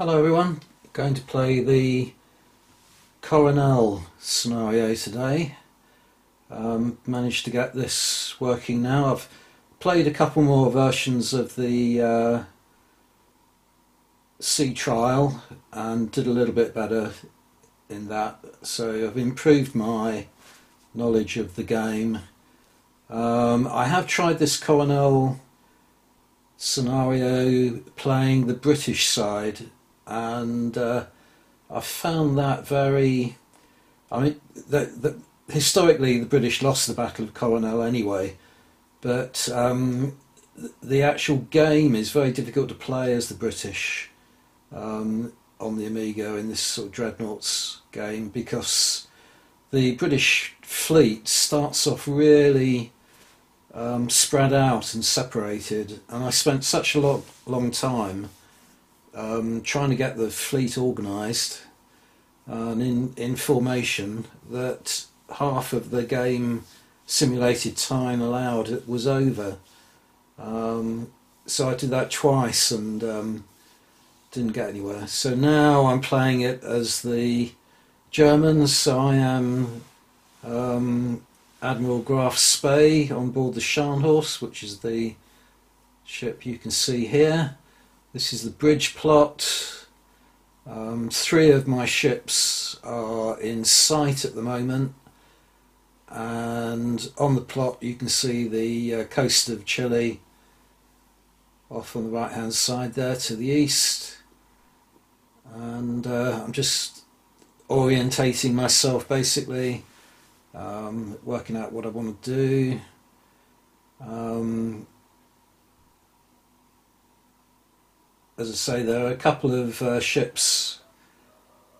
Hello everyone, going to play the Coronel scenario today. Um, managed to get this working now. I've played a couple more versions of the uh, sea trial and did a little bit better in that. So I've improved my knowledge of the game. Um, I have tried this Coronel scenario playing the British side and uh, I found that very. I mean, historically, the British lost the Battle of Coronel anyway, but um, the actual game is very difficult to play as the British um, on the Amiga in this sort of dreadnoughts game because the British fleet starts off really um, spread out and separated, and I spent such a lot, long time um, trying to get the fleet organised and in, in formation that half of the game simulated time allowed was over. Um, so I did that twice and um, didn't get anywhere. So now I'm playing it as the Germans. So I am um, Admiral Graf Spee on board the Scharnhorst, which is the ship you can see here. This is the bridge plot. Um, three of my ships are in sight at the moment, and on the plot you can see the uh, coast of Chile off on the right hand side there to the east. And uh, I'm just orientating myself basically, um, working out what I want to do. Um, as I say, there are a couple of uh, ships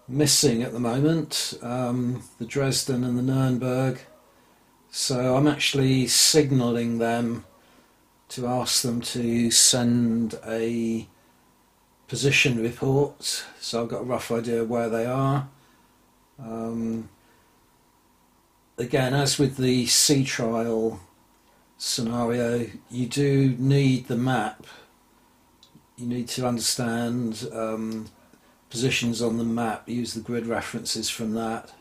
missing at the moment, um, the Dresden and the Nuremberg. So I'm actually signalling them to ask them to send a position report. So I've got a rough idea where they are. Um, again, as with the sea trial scenario, you do need the map you need to understand um, positions on the map, use the grid references from that.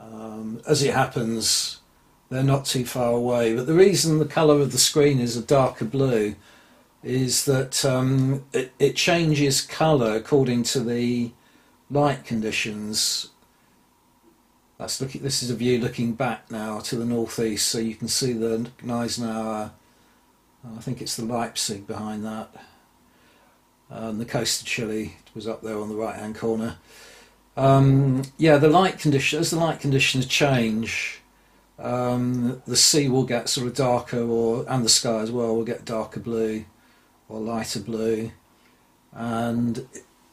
Um, as it happens, they're not too far away, but the reason the colour of the screen is a darker blue is that um, it, it changes colour according to the light conditions. That's looking. This is a view looking back now to the northeast, so you can see the Gneisenau. I think it's the Leipzig behind that. Um, the coast of Chile was up there on the right hand corner. Um, yeah, the light condition as the light conditions change, um, the sea will get sort of darker, or and the sky as well will get darker blue or lighter blue, and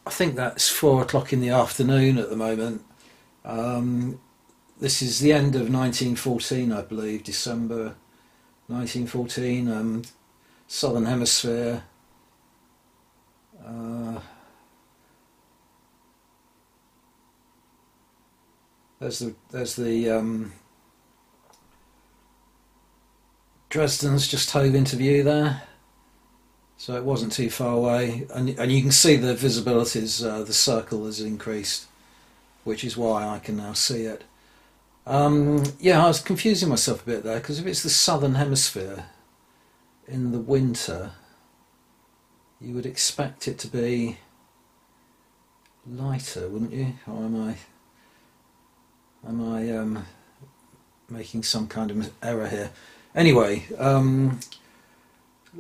I think that's four o'clock in the afternoon at the moment. Um, this is the end of 1914, I believe, December 1914. Um, Southern Hemisphere uh, there's the there's the um, Dresden's just hove into view there, so it wasn't too far away, and and you can see the visibilities. Uh, the circle has increased, which is why I can now see it. Um, yeah, I was confusing myself a bit there because if it's the southern hemisphere in the winter you would expect it to be lighter, wouldn't you? Or am I am I um, making some kind of error here? Anyway, um,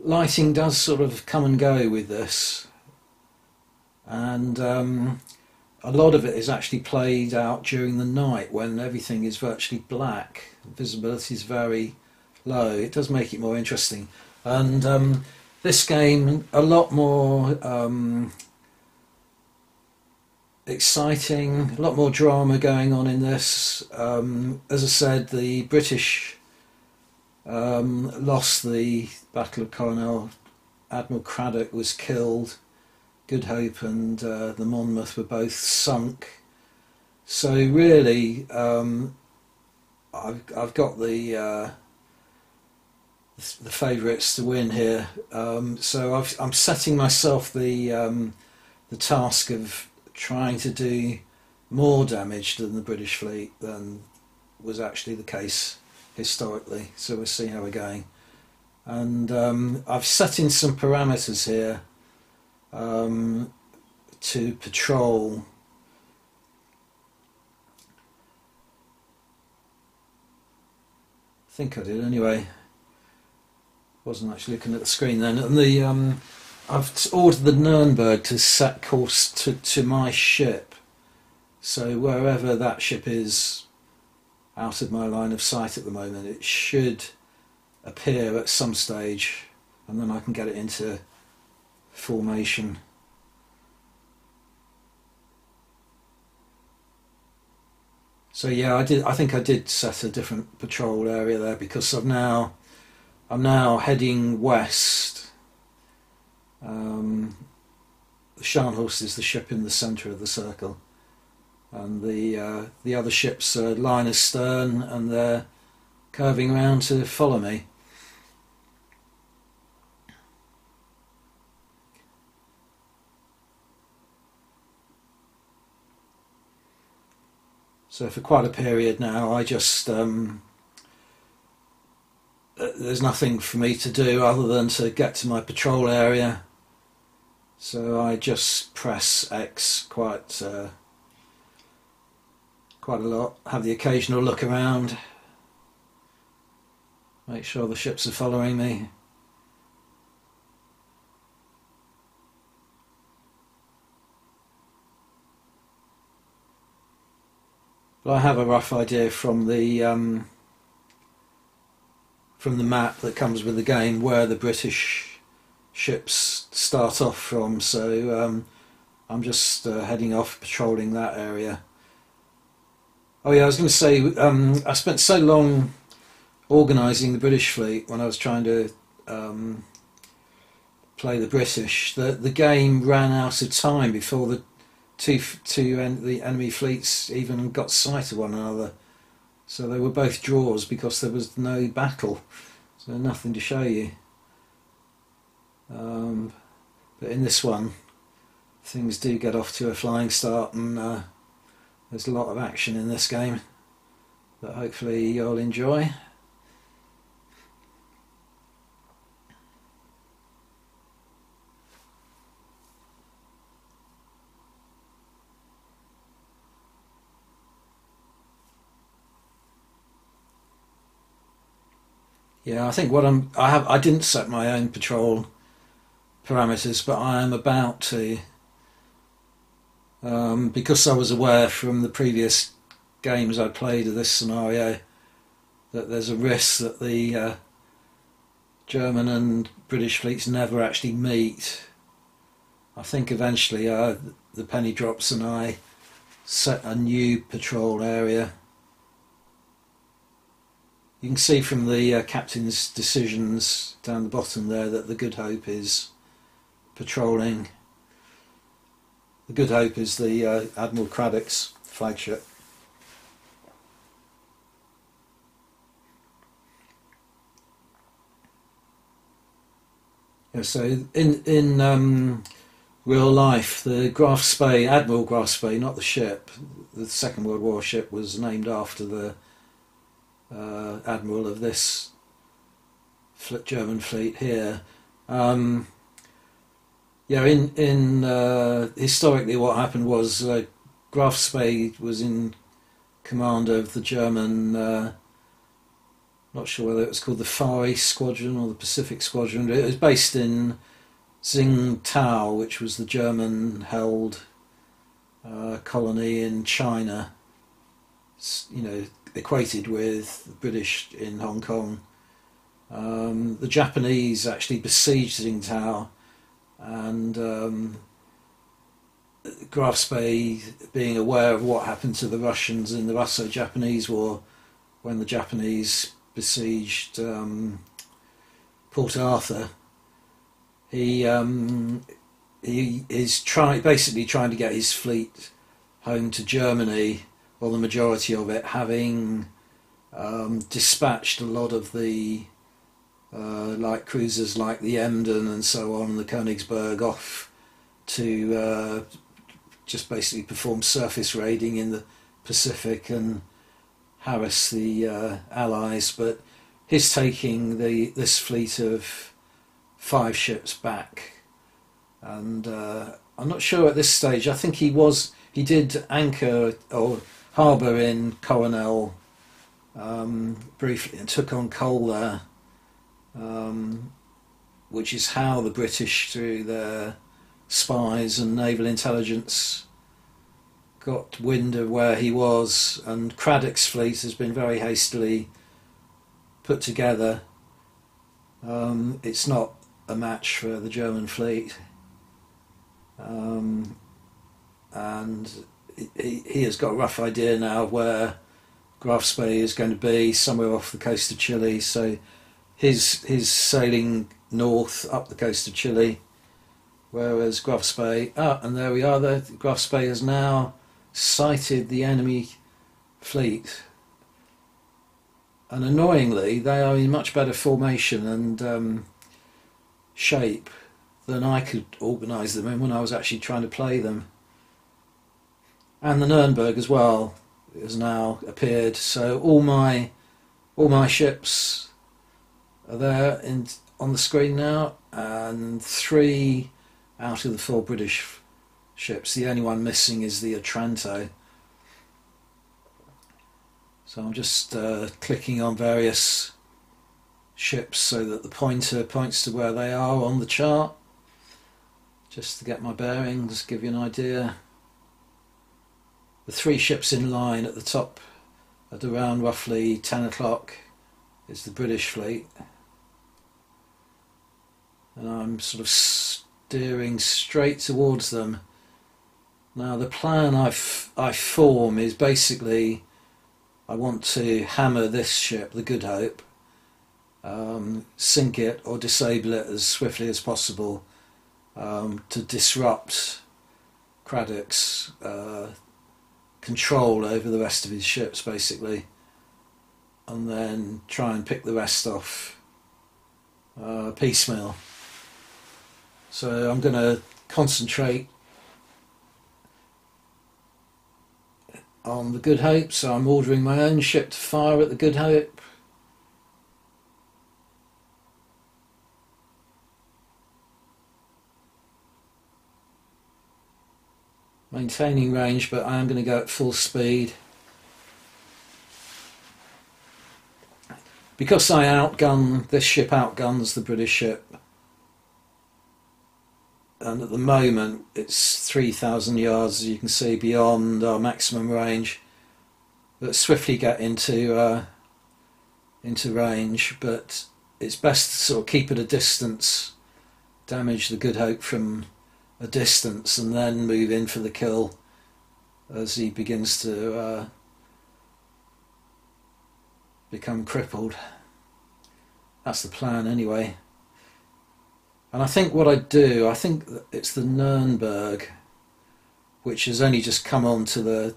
lighting does sort of come and go with this, and um, a lot of it is actually played out during the night when everything is virtually black. Visibility is very low. It does make it more interesting, and um, this game a lot more um, exciting, a lot more drama going on in this. Um, as I said, the British um, lost the Battle of Coronel. Admiral Cradock was killed. Good Hope and uh, the Monmouth were both sunk. So really, um, I've I've got the uh, the favourites to win here. Um, so i am setting myself the um, the task of trying to do more damage than the British fleet than was actually the case historically. So we'll see how we're going. And um, I've set in some parameters here um, to patrol I think I did anyway. Wasn't actually looking at the screen then. And the um, I've ordered the Nürnberg to set course to, to my ship. So wherever that ship is out of my line of sight at the moment, it should appear at some stage and then I can get it into formation. So yeah, I did. I think I did set a different patrol area there because I'm now, I'm now heading west. Um, the Scharnhorst is the ship in the centre of the circle, and the uh, the other ships are line astern, and they're curving around to follow me. So for quite a period now, I just um, there's nothing for me to do other than to get to my patrol area. So I just press X quite uh, quite a lot. Have the occasional look around. Make sure the ships are following me. But I have a rough idea from the um, from the map that comes with the game where the British ships start off from. So um, I'm just uh, heading off patrolling that area. Oh yeah, I was going to say um, I spent so long organising the British fleet when I was trying to um, play the British that the game ran out of time before the two two en- the enemy fleets even got sight of one another. So they were both draws because there was no battle, so nothing to show you. Um, but in this one, things do get off to a flying start, and uh, there's a lot of action in this game that hopefully you'll enjoy. Yeah, I think what I'm I have I didn't set my own patrol parameters, but I am about to um, because I was aware from the previous games I played of this scenario that there's a risk that the uh, German and British fleets never actually meet. I think eventually uh, the penny drops and I set a new patrol area you can see from the uh, captain's decisions down the bottom there that the Good Hope is patrolling. The Good Hope is the uh, Admiral Cradock's flagship. Yeah, so in in um, real life, the Graf Spee, Admiral Graf Spee, not the ship, the Second World War ship was named after the uh, admiral of this German fleet here. Um, in in uh, historically, what happened was uh, Graf Spee was in command of the German. Uh, not sure whether it was called the Far East Squadron or the Pacific Squadron. It was based in Tsingtao, which was the German-held uh, colony in China. You know, equated with the British in Hong Kong. Um, the Japanese actually besieged Tsingtao, and um, Graf Spee, being aware of what happened to the Russians in the Russo-Japanese War, when the Japanese besieged um, Port Arthur, he um, he is try basically trying to get his fleet home to Germany or the majority of it, having um, dispatched a lot of the uh, light cruisers like the Emden and so on, the Königsberg off to uh, just basically perform surface raiding in the Pacific and harass the uh, Allies. But he's taking the this fleet of five ships back, and uh, I'm not sure at this stage. I think he was he did anchor or harbour in Coronel um, briefly took on coal there, um, which is how the British, through their spies and naval intelligence, got wind of where he was. And Cradock's fleet has been very hastily put together. Um, it's not a match for the German fleet. Um, and he, he has got a rough idea now where Graf Spee is going to be, somewhere off the coast of Chile. So his his sailing north up the coast of Chile, whereas Graf Spee, ah, and there we are. There, Graf Spee has now sighted the enemy fleet, and annoyingly, they are in much better formation and um, shape than I could organise them in when I was actually trying to play them and the Nuremberg as well has now appeared. So all my all my ships are there in on the screen now, and three out of the four British ships. The only one missing is the Otranto. So I'm just uh, clicking on various ships so that the pointer points to where they are on the chart, just to get my bearings, give you an idea the three ships in line at the top at around roughly 10 o'clock is the British fleet. And I'm sort of steering straight towards them. Now the plan I, I form is basically I want to hammer this ship, the Good Hope, um, sink it or disable it as swiftly as possible um, to disrupt Cradock's uh, control over the rest of his ships basically and then try and pick the rest off uh, piecemeal. So I'm going to concentrate on the Good Hope, so I'm ordering my own ship to fire at the Good Hope. Maintaining range but I am going to go at full speed. Because I outgun this ship outguns the British ship and at the moment it's 3,000 yards as you can see beyond our maximum range. But swiftly get into uh, into range but it's best to sort of keep at a distance damage the Good Hope from a distance and then move in for the kill as he begins to uh, become crippled. That's the plan anyway. And I think what I do, I think it's the Nuremberg, which has only just come onto the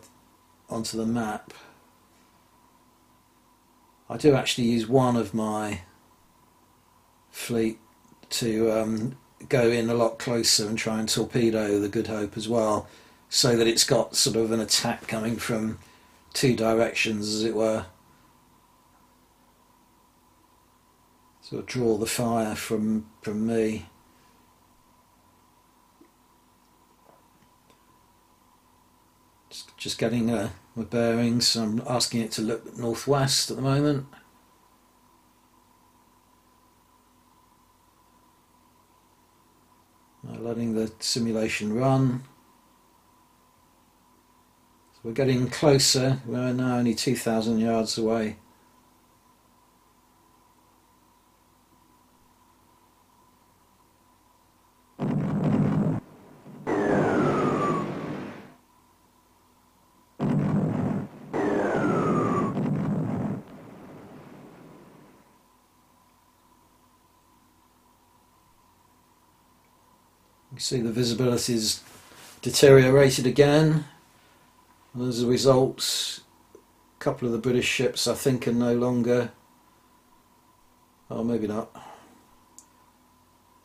onto the map. I do actually use one of my fleet to um, go in a lot closer and try and torpedo the Good Hope as well, so that it's got sort of an attack coming from two directions, as it were. Sort of draw the fire from from me. Just, just getting uh, my bearings. I'm asking it to look northwest at the moment. Letting the simulation run. So we're getting closer, we're now only 2,000 yards away. See the visibility's deteriorated again. And as a result, a couple of the British ships I think are no longer, oh maybe not,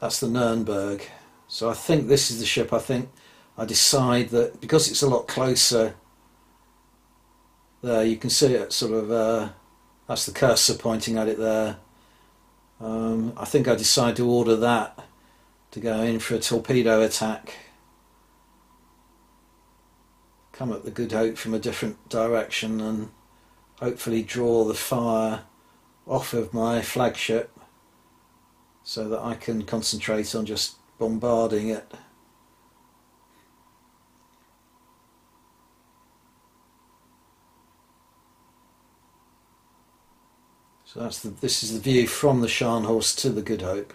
that's the Nuremberg. So I think this is the ship. I think I decide that because it's a lot closer there, you can see it sort of, uh, that's the cursor pointing at it there. Um, I think I decide to order that to go in for a torpedo attack. Come at the Good Hope from a different direction and hopefully draw the fire off of my flagship so that I can concentrate on just bombarding it. So that's the, this is the view from the Scharnhorst to the Good Hope.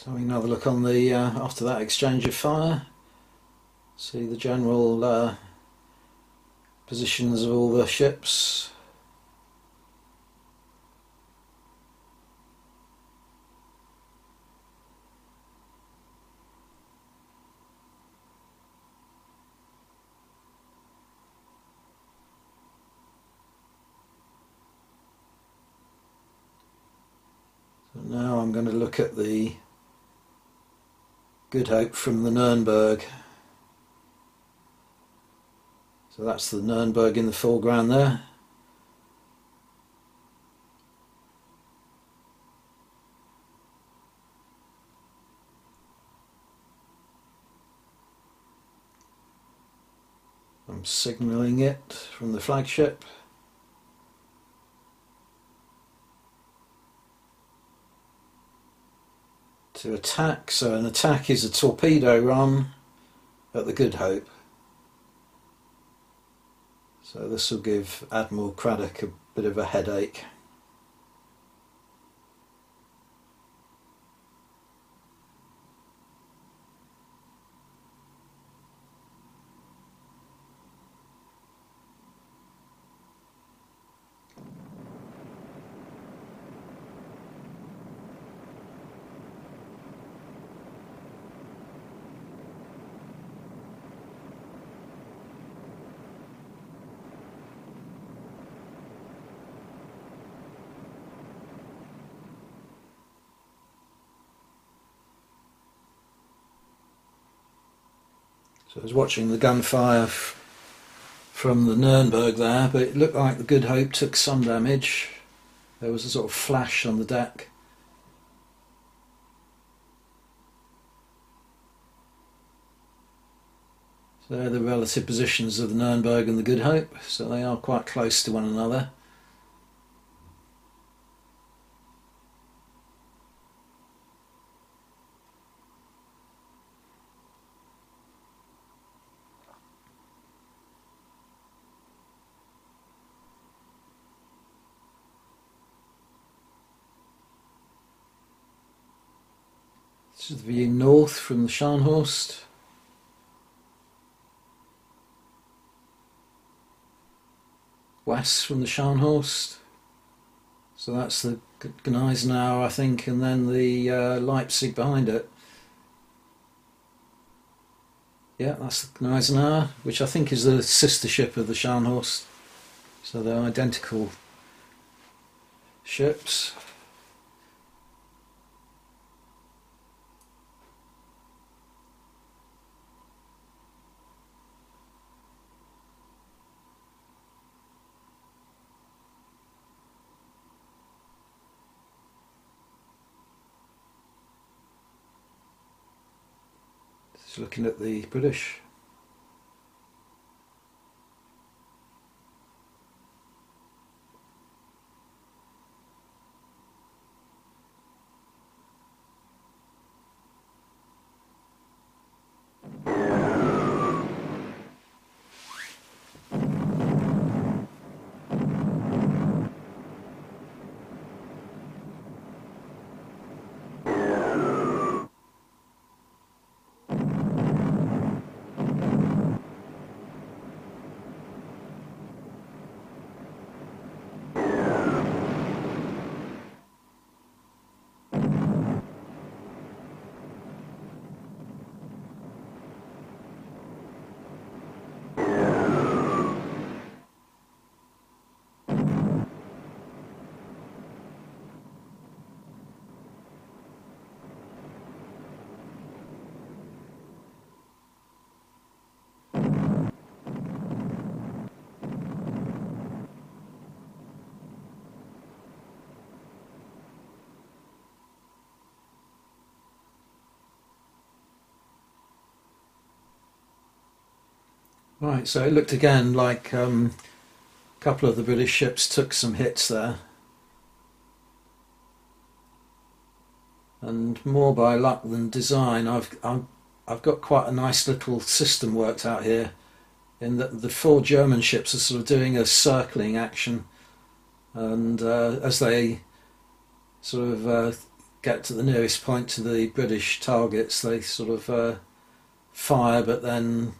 So we can have a look on the uh, after that exchange of fire. See the general uh, positions of all the ships. So now I'm going to look at the Good Hope from the Nürnberg. So that's the Nürnberg in the foreground there. I'm signalling it from the flagship. To attack. So an attack is a torpedo run at the Good Hope. So this will give Admiral Cradock a bit of a headache. So I was watching the gunfire from the Nürnberg there, but it looked like the Good Hope took some damage. There was a sort of flash on the deck. So they're the relative positions of the Nürnberg and the Good Hope, so they are quite close to one another. The view north from the Scharnhorst. West from the Scharnhorst. So that's the Gneisenau, I think, and then the uh, Leipzig behind it. Yeah, that's the Gneisenau, which I think is the sister ship of the Scharnhorst. So they're identical ships. Looking at the British Right, so it looked again like um, a couple of the British ships took some hits there. And more by luck than design, I've I've, I've got quite a nice little system worked out here. In that the four German ships are sort of doing a circling action, and uh, as they sort of uh, get to the nearest point to the British targets, they sort of uh, fire, but then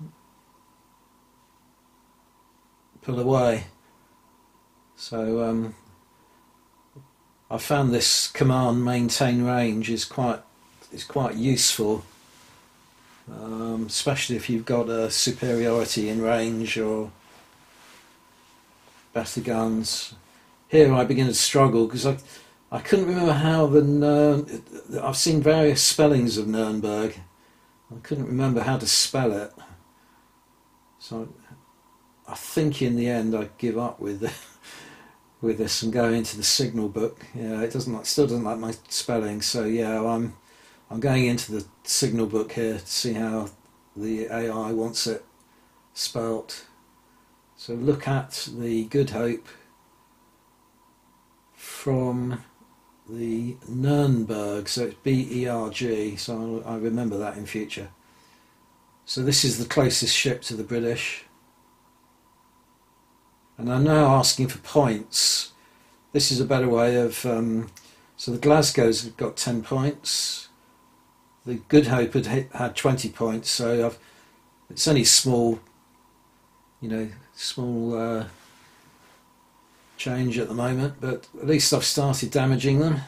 pull away. So um, I found this command maintain range is quite is quite useful, um, especially if you've got a superiority in range or better guns. Here I begin to struggle because I I couldn't remember how the I've seen various spellings of Nuremberg. I couldn't remember how to spell it. So I think in the end I give up with with this and go into the signal book. Yeah, it doesn't like, still doesn't like my spelling. So yeah, I'm I'm going into the signal book here to see how the AI wants it spelt. So look at the Good Hope from the Nurnberg. So it's B E R G. So I remember that in future. So this is the closest ship to the British. And I'm now asking for points. This is a better way of. Um, so the Glasgow's got 10 points. The Good Hope had hit, had 20 points. So I've, it's only small, you know, small uh, change at the moment, but at least I've started damaging them.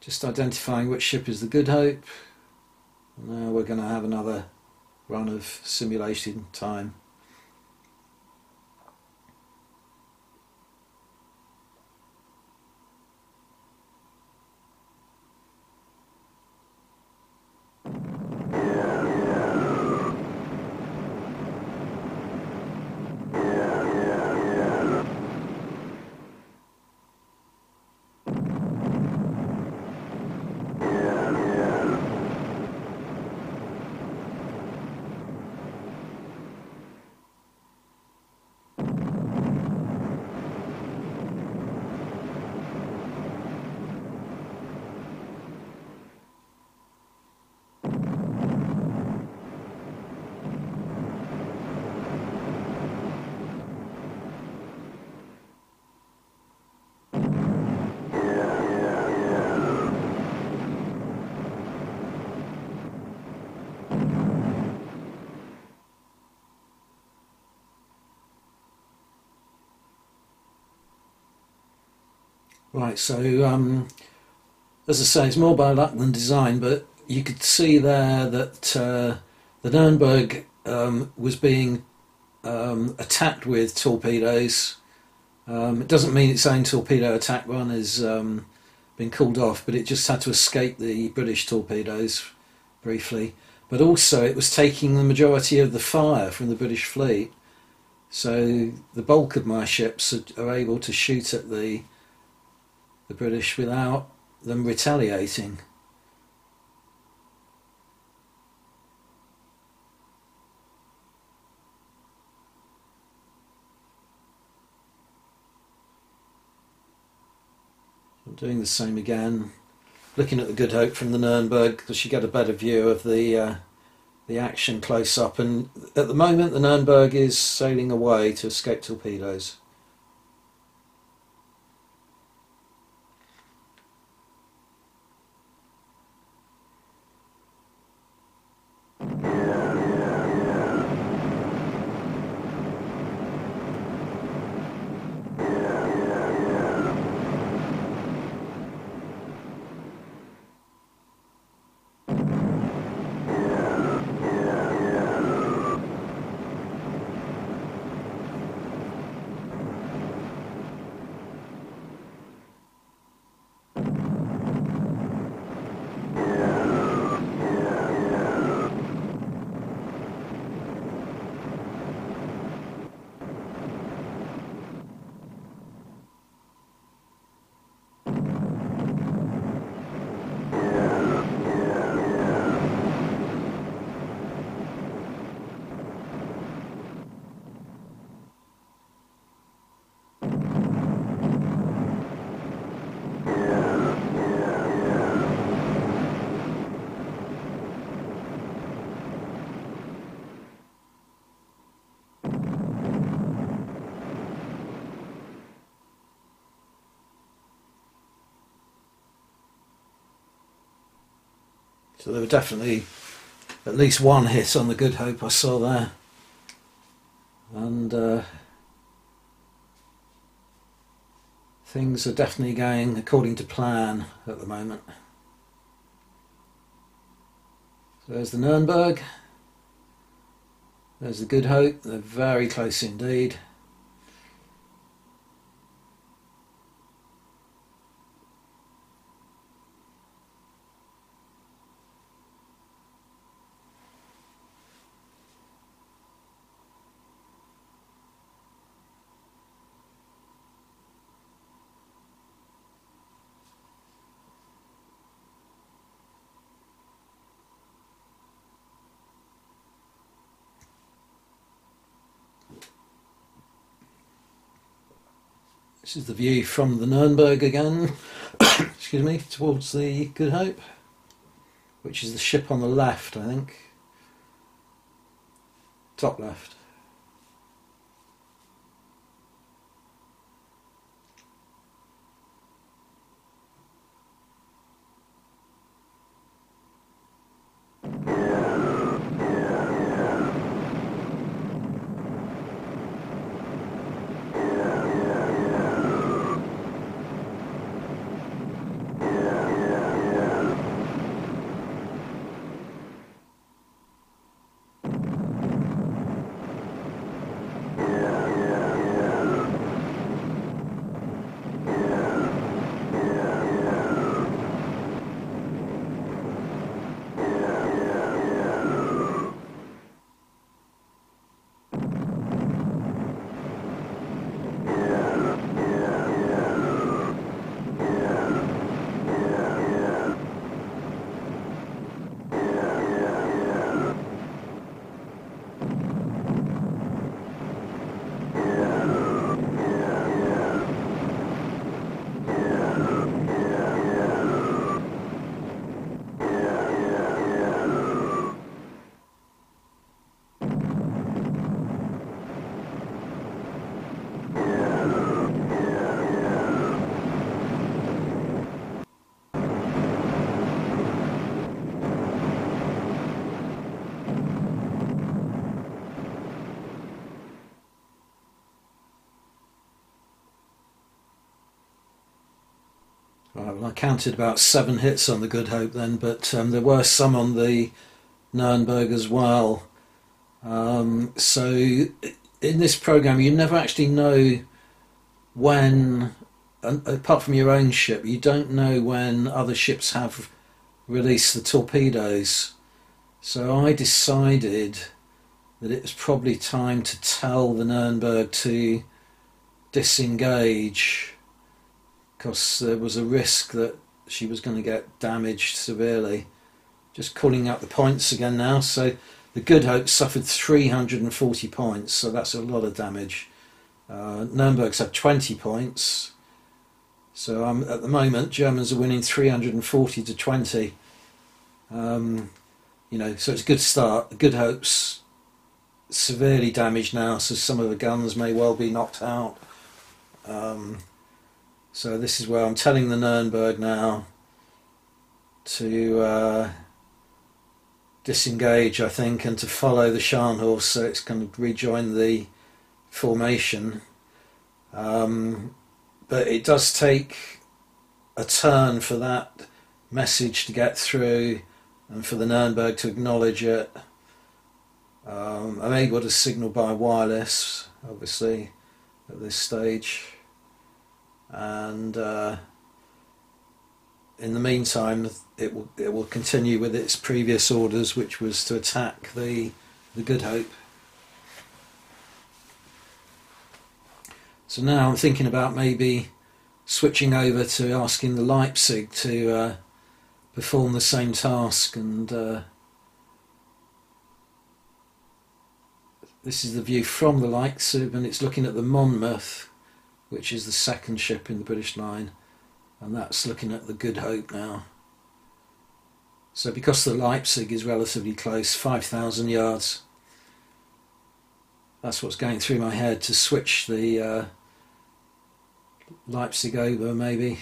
Just identifying which ship is the Good Hope. Now we're going to have another run of simulation time. Right, so um, as I say, it's more by luck than design, but you could see there that uh, the Nuremberg um, was being um, attacked with torpedoes. Um, it doesn't mean its own torpedo attack run has um, been called off, but it just had to escape the British torpedoes briefly. But also, it was taking the majority of the fire from the British fleet. So the bulk of my ships are, are able to shoot at the the British without them retaliating. I'm doing the same again, looking at the Good Hope from the Nuremberg because you get a better view of the uh, the action close up. And at the moment, the Nuremberg is sailing away to escape torpedoes. There were definitely at least one hit on the Good Hope I saw there. And uh, things are definitely going according to plan at the moment. So there's the Nürnberg. There's the Good Hope. They're very close indeed. This is the view from the Nürnberg again, excuse me, towards the Good Hope, which is the ship on the left, I think. Top left. well, I counted about seven hits on the Good Hope then, but um, there were some on the Nuremberg as well. Um, so in this program, you never actually know when, apart from your own ship, you don't know when other ships have released the torpedoes. So I decided that it was probably time to tell the Nuremberg to disengage because there was a risk that she was going to get damaged severely. Just calling out the points again now. So the Good Hope suffered 340 points, so that's a lot of damage. Uh, Nuremberg's had 20 points. So um, at the moment, Germans are winning 340 to 20. Um, you know, so it's a good start. Good Hope's severely damaged now, so some of the guns may well be knocked out. Um, so this is where I'm telling the Nuremberg now to uh, disengage, I think, and to follow the Scharnhorst so it's going to rejoin the formation. Um, but it does take a turn for that message to get through and for the Nuremberg to acknowledge it. Um, I'm able to signal by wireless, obviously, at this stage and uh, in the meantime, it will it will continue with its previous orders, which was to attack the the Good Hope. So now I'm thinking about maybe switching over to asking the Leipzig to uh, perform the same task and. Uh, this is the view from the Leipzig and it's looking at the Monmouth which is the second ship in the British line, and that's looking at the Good Hope now. So because the Leipzig is relatively close, 5,000 yards, that's what's going through my head to switch the uh, Leipzig over maybe.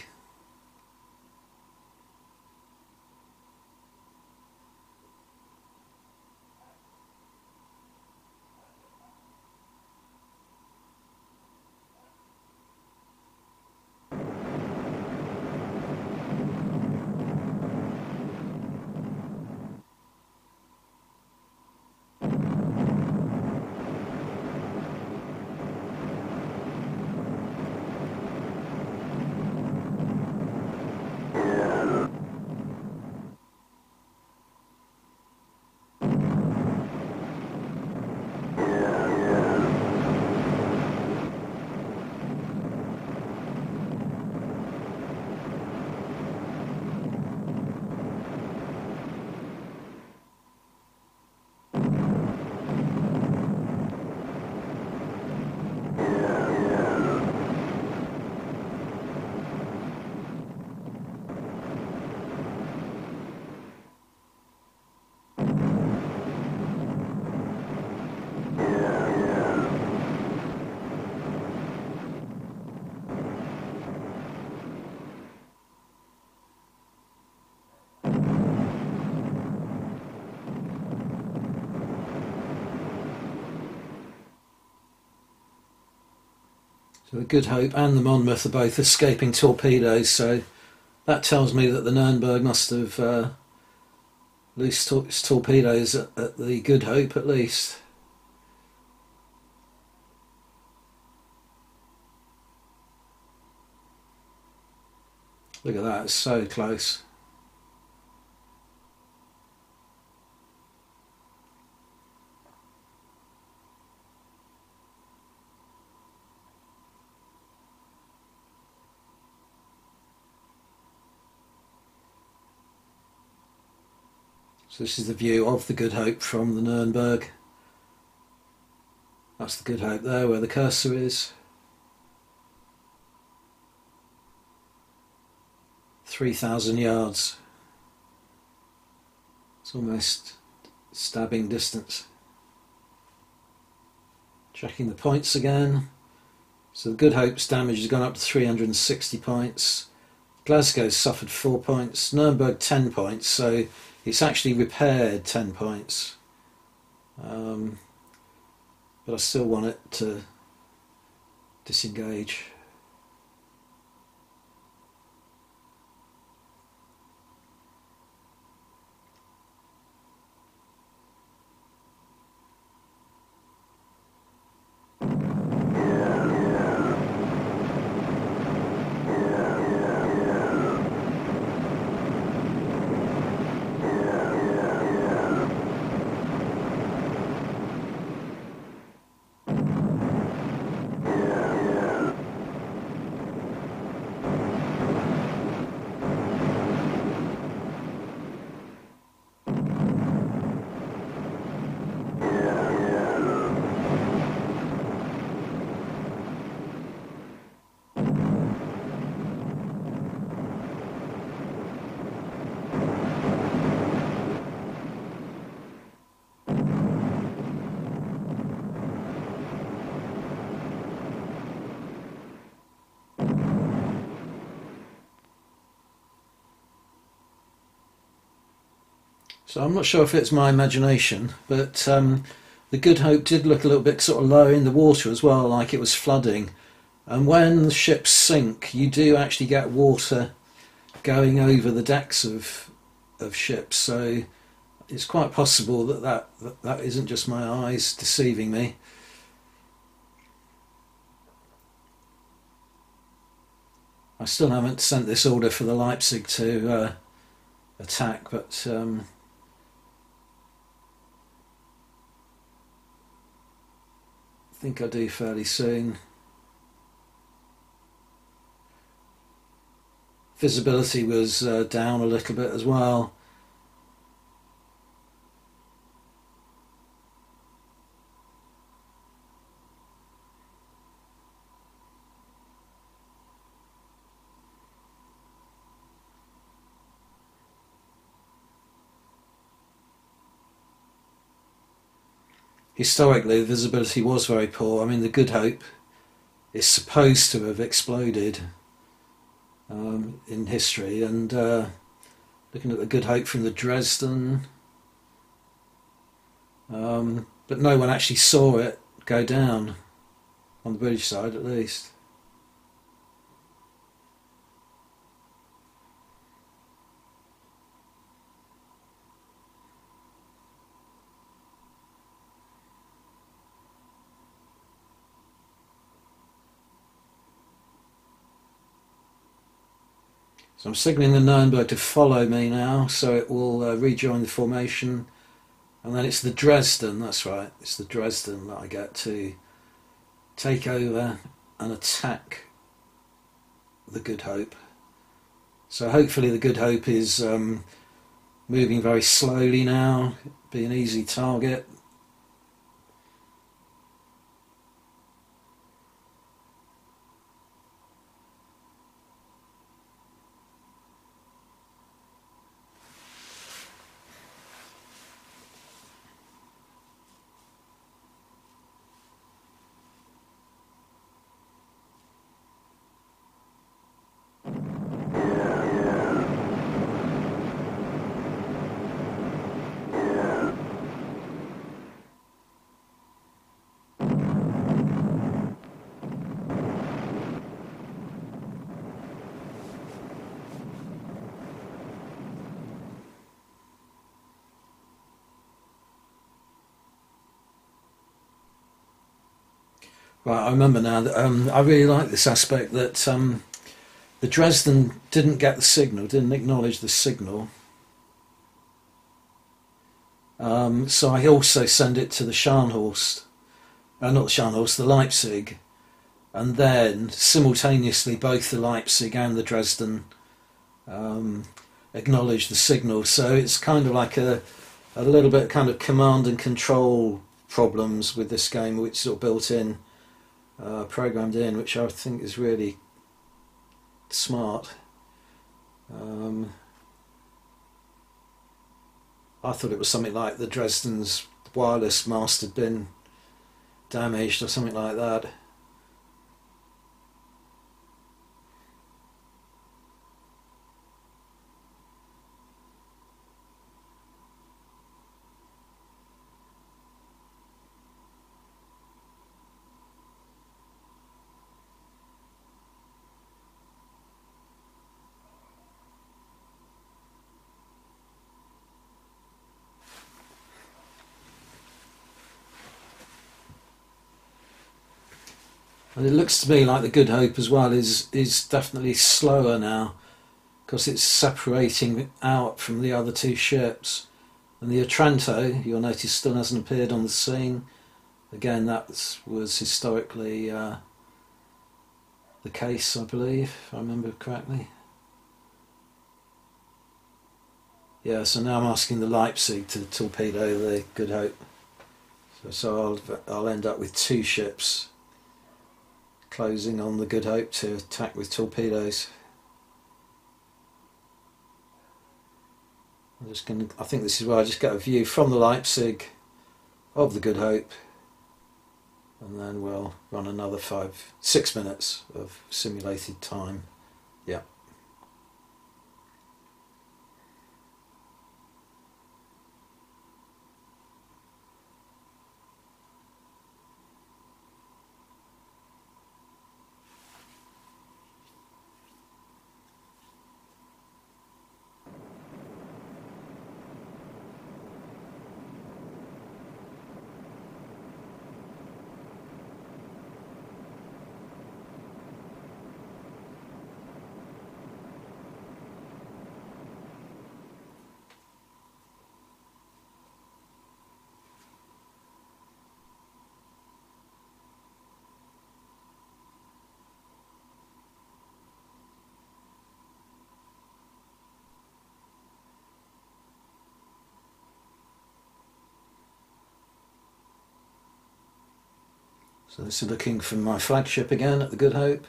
So the Good Hope and the Monmouth are both escaping torpedoes, so that tells me that the Nurnberg must have uh, loosed tor- torpedoes at, at the Good Hope at least. Look at that, it's so close. So this is the view of the Good Hope from the Nuremberg. That's the Good Hope there where the cursor is. 3,000 yards. It's almost stabbing distance. Checking the points again. So the Good Hope's damage has gone up to 360 points. Glasgow suffered 4 points. Nuremberg 10 points. So it's actually repaired 10 points. Um, but I still want it to disengage. So I'm not sure if it's my imagination, but um, the Good Hope did look a little bit sort of low in the water as well, like it was flooding. And when the ships sink, you do actually get water going over the decks of of ships. So it's quite possible that that, that, that isn't just my eyes deceiving me. I still haven't sent this order for the Leipzig to uh, attack, but um, think I do fairly soon. Visibility was uh, down a little bit as well. Historically, the visibility was very poor. I mean, the Good Hope is supposed to have exploded um, in history, and uh, looking at the Good Hope from the Dresden, um, but no one actually saw it go down on the British side, at least. I'm signalling the Nurnberg to follow me now, so it will uh, rejoin the formation. And then it's the Dresden, that's right, it's the Dresden that I get to take over and attack the Good Hope. So hopefully the Good Hope is um, moving very slowly now, be an easy target. Right, I remember now that um, I really like this aspect that um, the Dresden didn't get the signal, didn't acknowledge the signal. Um, so I also send it to the Scharnhorst, uh, not the Scharnhorst, the Leipzig, and then simultaneously both the Leipzig and the Dresden um, acknowledge the signal. So it's kind of like a a little bit kind of command and control problems with this game, which sort of built in, uh, programmed in, which I think is really smart. Um, I thought it was something like the Dresden's wireless mast had been damaged or something like that. And it looks to me like the Good Hope as well is is definitely slower now because it's separating out from the other two ships. And the Otranto, you'll notice, still hasn't appeared on the scene. Again, that was historically uh, the case, I believe, if I remember correctly. Yeah, so now I'm asking the Leipzig to torpedo the Good Hope. So, so I'll, I'll end up with two ships closing on the Good Hope to attack with torpedoes. I'm just going to, I think this is where I just get a view from the Leipzig of the Good Hope and then we'll run another five, six minutes of simulated time. Yeah. So this is looking from my flagship again at the Good Hope.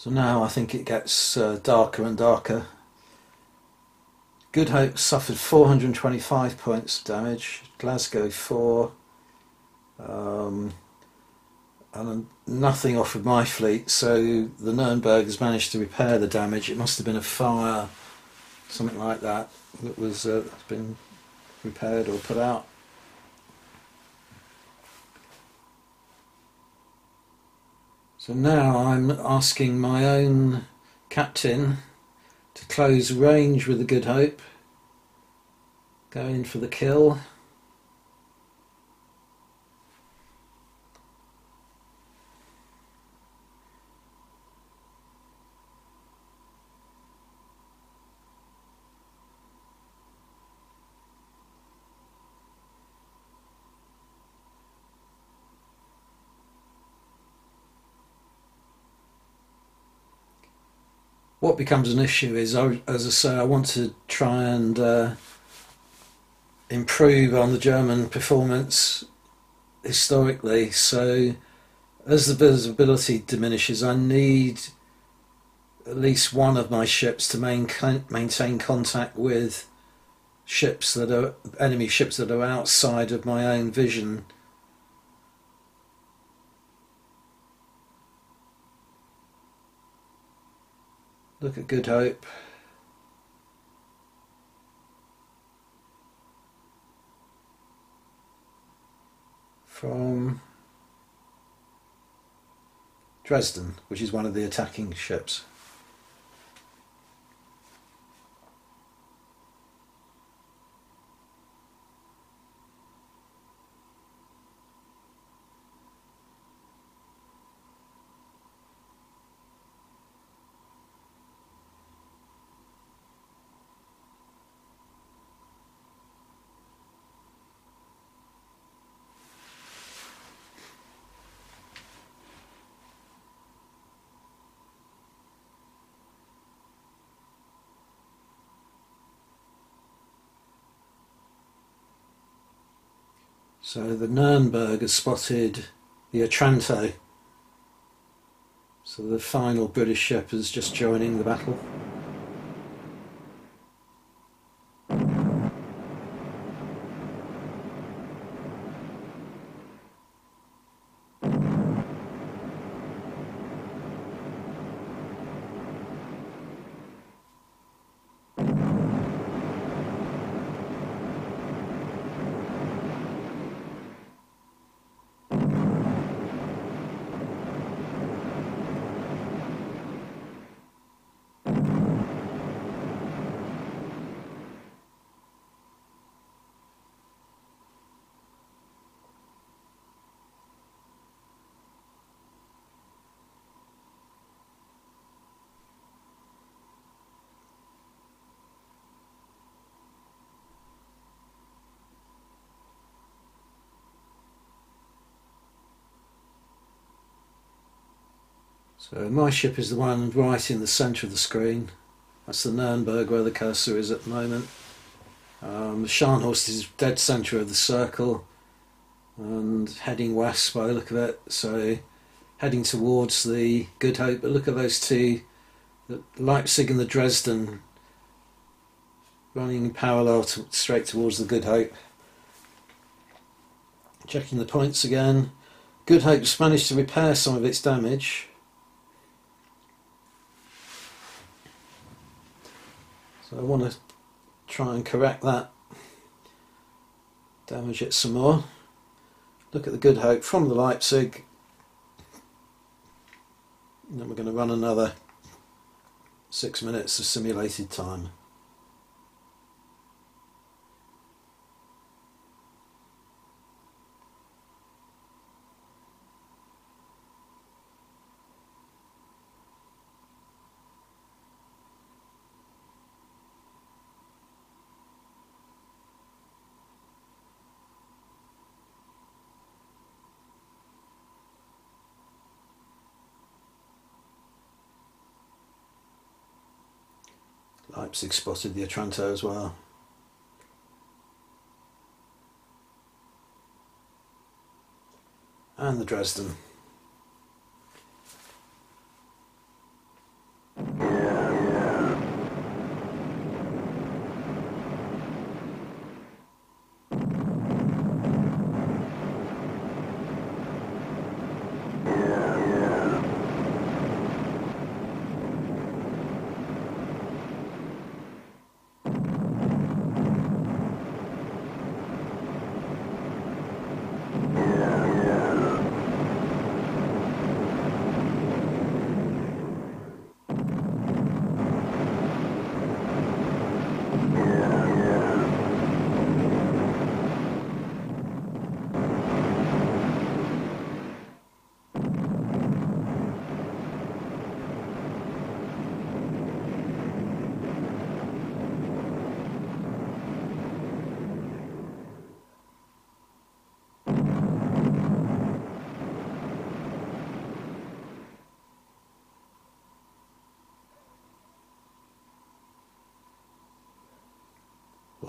So now I think it gets uh, darker and darker. Good Hope suffered 425 points of damage, Glasgow 4, um, and nothing off of my fleet, so the Nuremberg has managed to repair the damage. It must have been a fire, something like that, that was uh, been repaired or put out. So now I'm asking my own captain to close range with the Good Hope. Go in for the kill. What becomes an issue is, I, as I say, I want to try and uh, improve on the German performance historically. So, as the visibility diminishes, I need at least one of my ships to maintain maintain contact with ships that are enemy ships that are outside of my own vision. Look at Good Hope. From Dresden, which is one of the attacking ships. So the Nurnberg has spotted the Otranto. So the final British ship is just joining the battle. So my ship is the one right in the centre of the screen. That's the Nurnberg where the cursor is at the moment. Um, the Scharnhorst is dead centre of the circle and heading west by the look of it. So heading towards the Good Hope. But look at those two, the Leipzig and the Dresden, running parallel to, straight towards the Good Hope. Checking the points again. Good Hope's managed to repair some of its damage. So I want to try and correct that, damage it some more. Look at the Good Hope from the Leipzig. And then we're going to run another six minutes of simulated time. Leipzig spotted the Otranto as well. And the Dresden.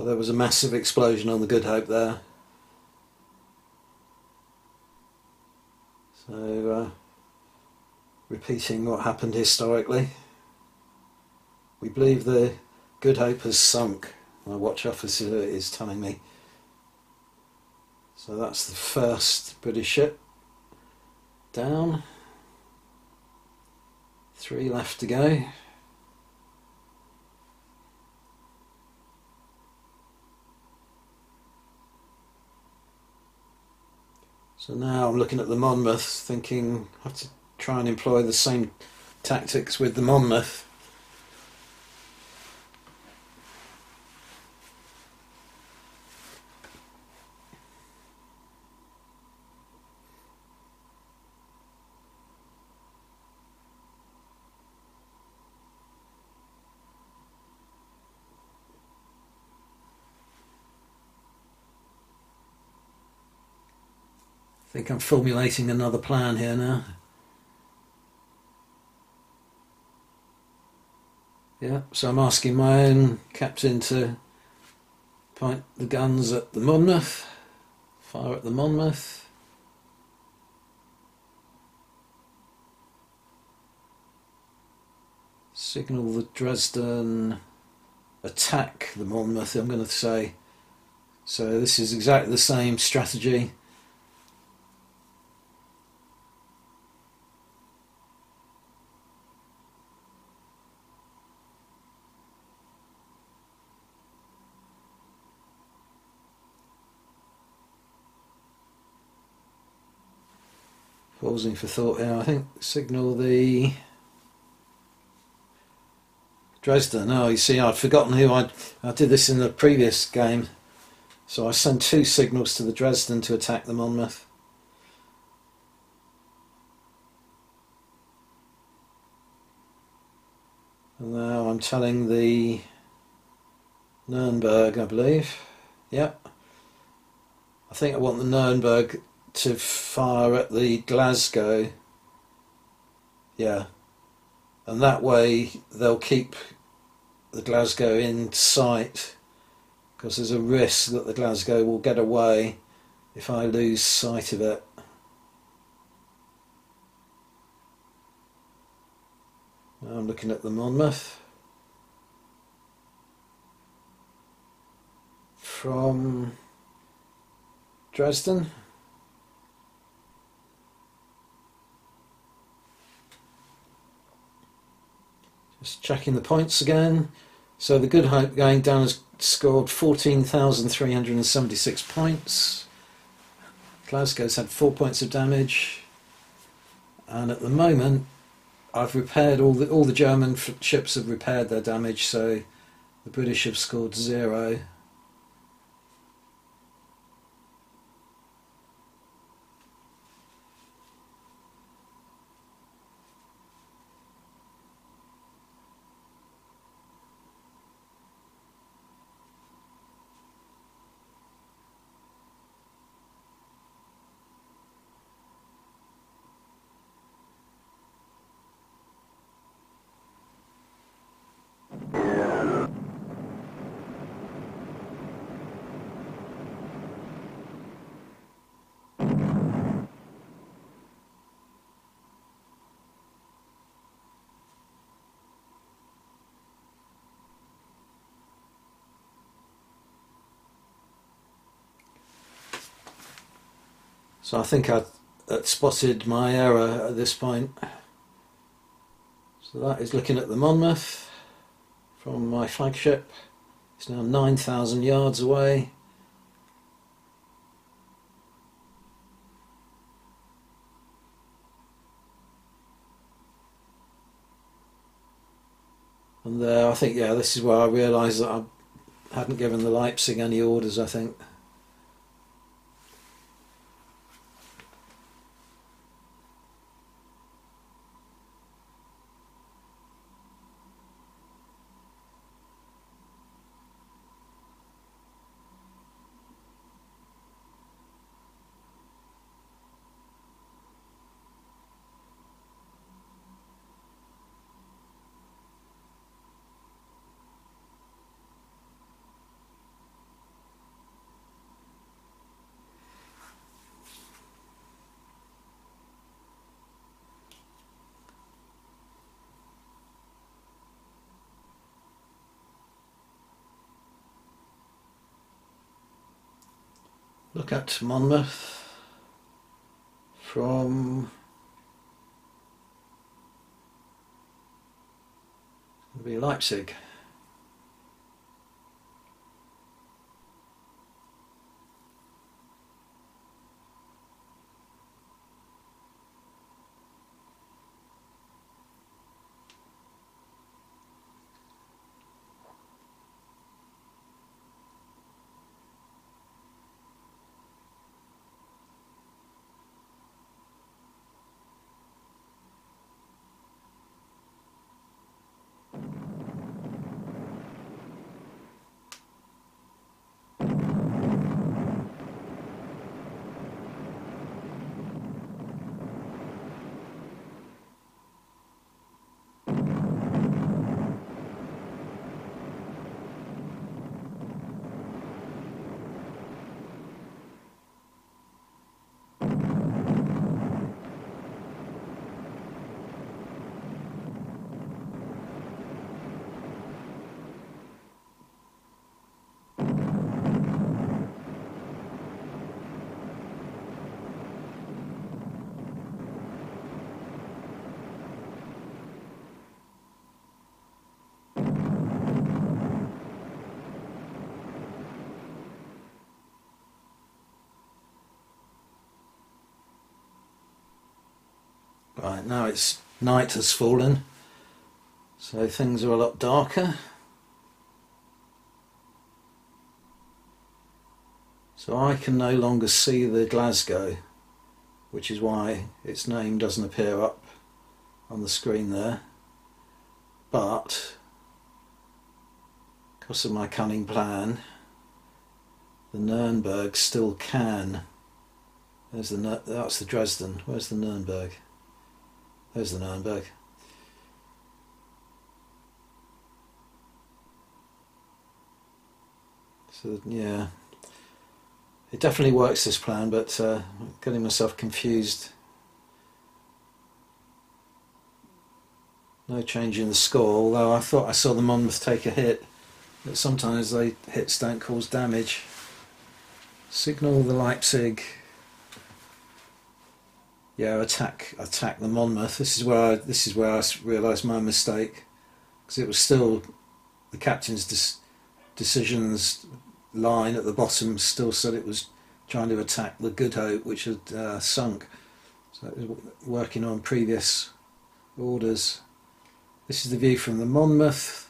Well, there was a massive explosion on the Good Hope there. So, uh, repeating what happened historically, we believe the Good Hope has sunk. My watch officer is telling me. So that's the first British ship down. Three left to go. So now I'm looking at the Monmouth, thinking I have to try and employ the same tactics with the Monmouth. Think I'm formulating another plan here now. Yeah, so I'm asking my own captain to point the guns at the Monmouth, fire at the Monmouth. Signal the Dresden attack the Monmouth, I'm going to say. So this is exactly the same strategy Pausing for thought here. I think signal the Dresden. Oh, you see, I'd forgotten who I I did this in the previous game. So I sent two signals to the Dresden to attack the Monmouth. And now I'm telling the Nuremberg, I believe. Yep. I think I want the Nuremberg to fire at the Glasgow. Yeah. And that way they'll keep the Glasgow in sight because there's a risk that the Glasgow will get away if I lose sight of it. Now I'm looking at the Monmouth. From Dresden. Just checking the points again. So the Good Hope going down has scored 14,376 points. Glasgow's had four points of damage. And at the moment, I've repaired all the all the German ships have repaired their damage, so the British have scored zero. So I think I'd spotted my error at this point. So that is looking at the Monmouth from my flagship. It's now 9,000 yards away. And there, I think, yeah, this is where I realised that I hadn't given the Leipzig any orders, I think. At Monmouth from be Leipzig. Right, now it's night has fallen, so things are a lot darker. So I can no longer see the Glasgow, which is why its name doesn't appear up on the screen there. But, because of my cunning plan, the Nuremberg still can. There's the that's the Dresden. Where's the Nuremberg? There's the Nuremberg. So yeah, it definitely works this plan, but uh, getting myself confused. No change in the score, although I thought I saw the Monmouth take a hit, but sometimes they hits don't cause damage. Signal the Leipzig yeah, attack attack the Monmouth. This is where I, this is where I realised my mistake because it was still the captain's dis- decisions line at the bottom still said it was trying to attack the Good Hope, which had uh, sunk. So it was working on previous orders. This is the view from the Monmouth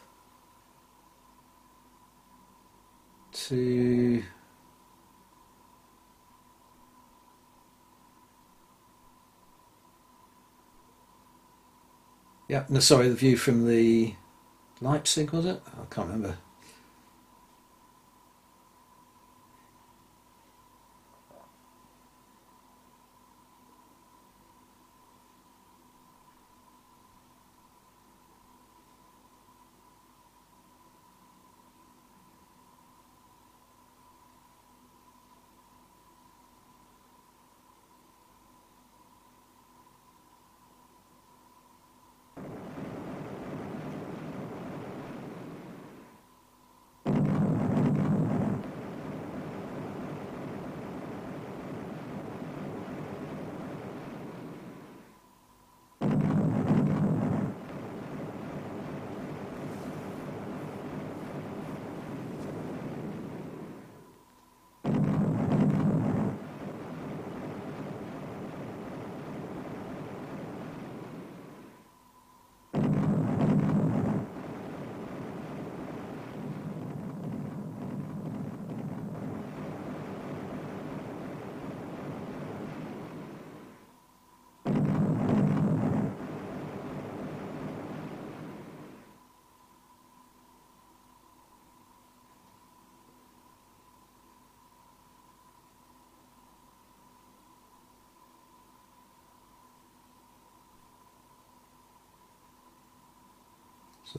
to Yeah, no, sorry, the view from the Leipzig, was it? I can't remember.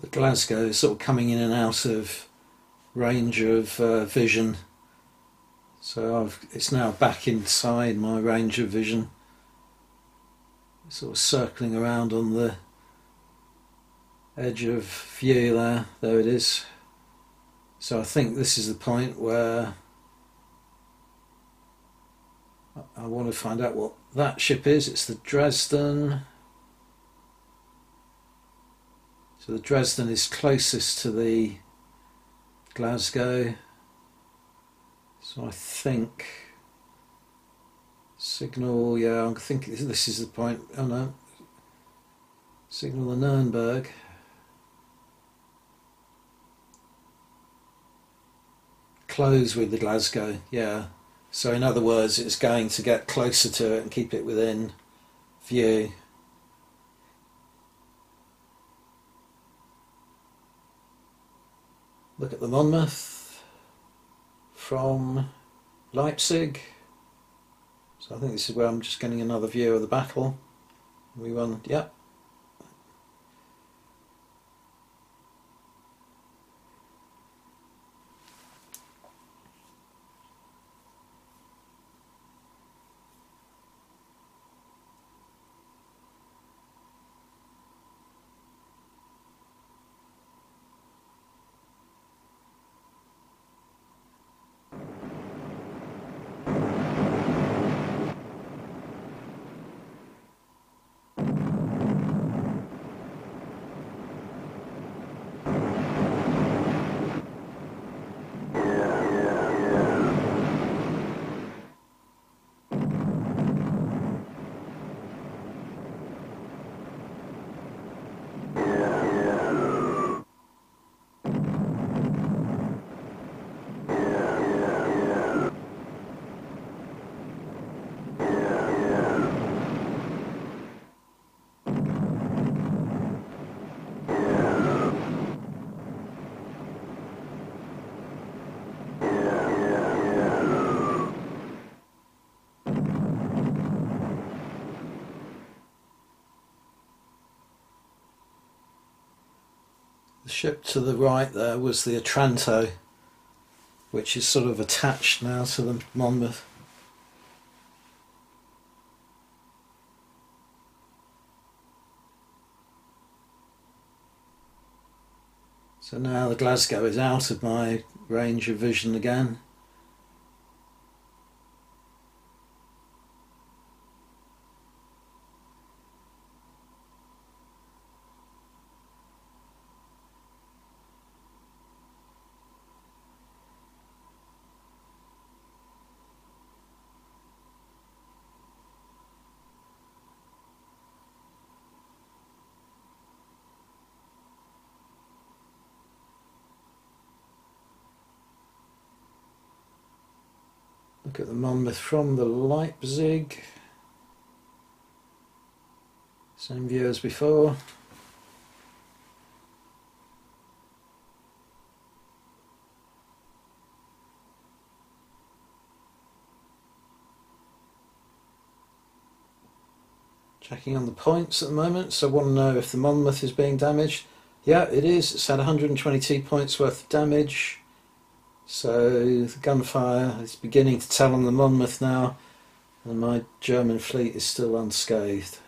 The Glasgow is sort of coming in and out of range of uh, vision. So I've, it's now back inside my range of vision. Sort of circling around on the edge of view there. There it is. So I think this is the point where I want to find out what that ship is. It's the Dresden. So the Dresden is closest to the Glasgow. So I think signal. Yeah, I think this is the point. Oh no, signal the Nuremberg. Close with the Glasgow. Yeah. So in other words, it's going to get closer to it and keep it within view. Look at the Monmouth from Leipzig. So I think this is where I'm just getting another view of the battle. We won, yep, to the right there was the Otranto, which is sort of attached now to the Monmouth. So now the Glasgow is out of my range of vision again. Look at the Monmouth from the Leipzig. Same view as before. Checking on the points at the moment, so I want to know if the Monmouth is being damaged. Yeah, it is. It's had 122 points worth of damage. So the gunfire is beginning to tell on the Monmouth now, and my German fleet is still unscathed.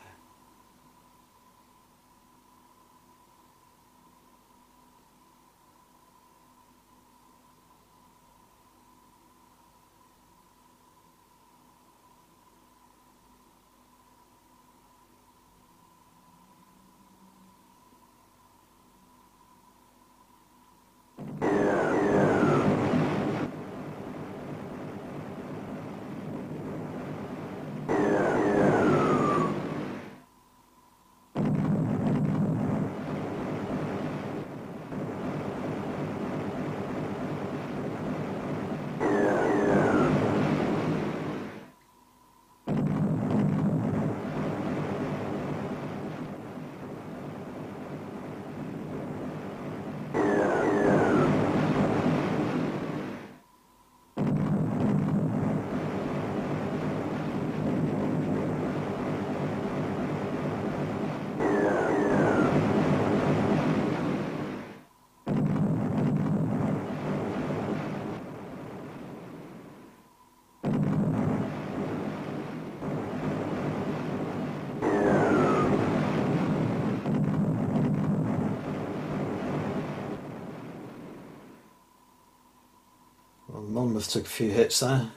Both took a few hits there.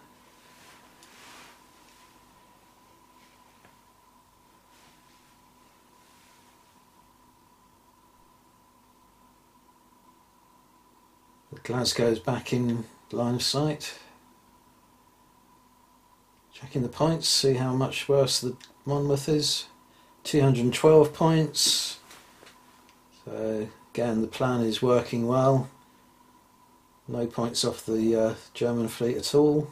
Glasgow's back in line of sight. Checking the points, see how much worse the Monmouth is. 212 points. So again, the plan is working well. No points off the uh, German fleet at all.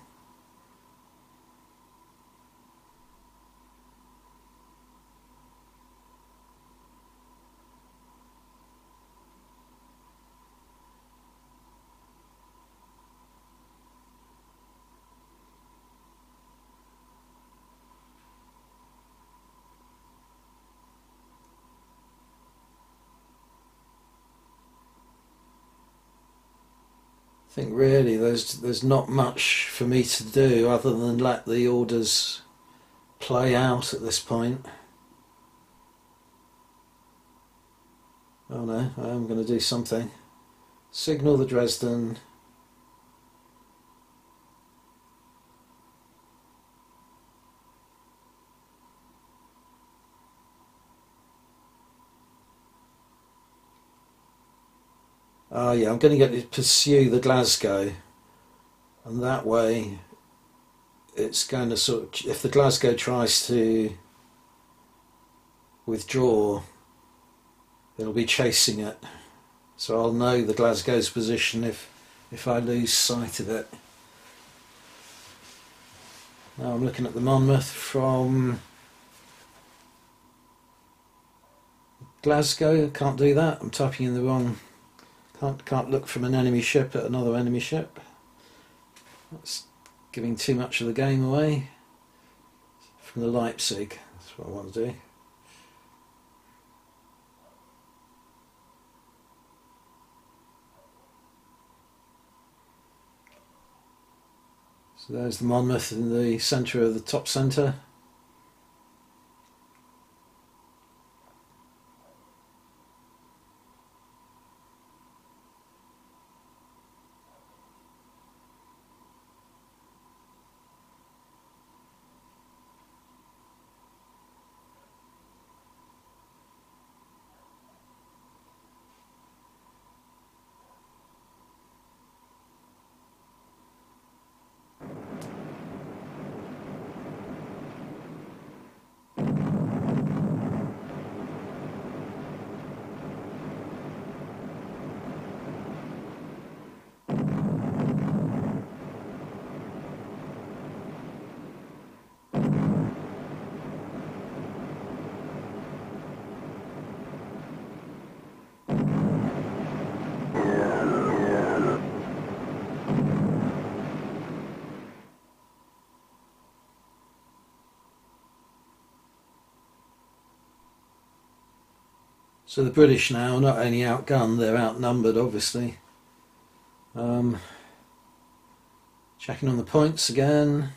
Think really there's there's not much for me to do other than let the orders play out at this point. Oh no, I am going to do something. Signal the Dresden. Oh yeah, I'm going to get to pursue the Glasgow, and that way, it's going to sort. Of, if the Glasgow tries to withdraw, it'll be chasing it. So I'll know the Glasgow's position if if I lose sight of it. Now I'm looking at the Monmouth from Glasgow. Can't do that. I'm typing in the wrong can't, can't look from an enemy ship at another enemy ship. That's giving too much of the game away. From the Leipzig, that's what I want to do. So there's the Monmouth in the centre of the top centre. So the British now are not only outgunned, they're outnumbered, obviously. Um, checking on the points again.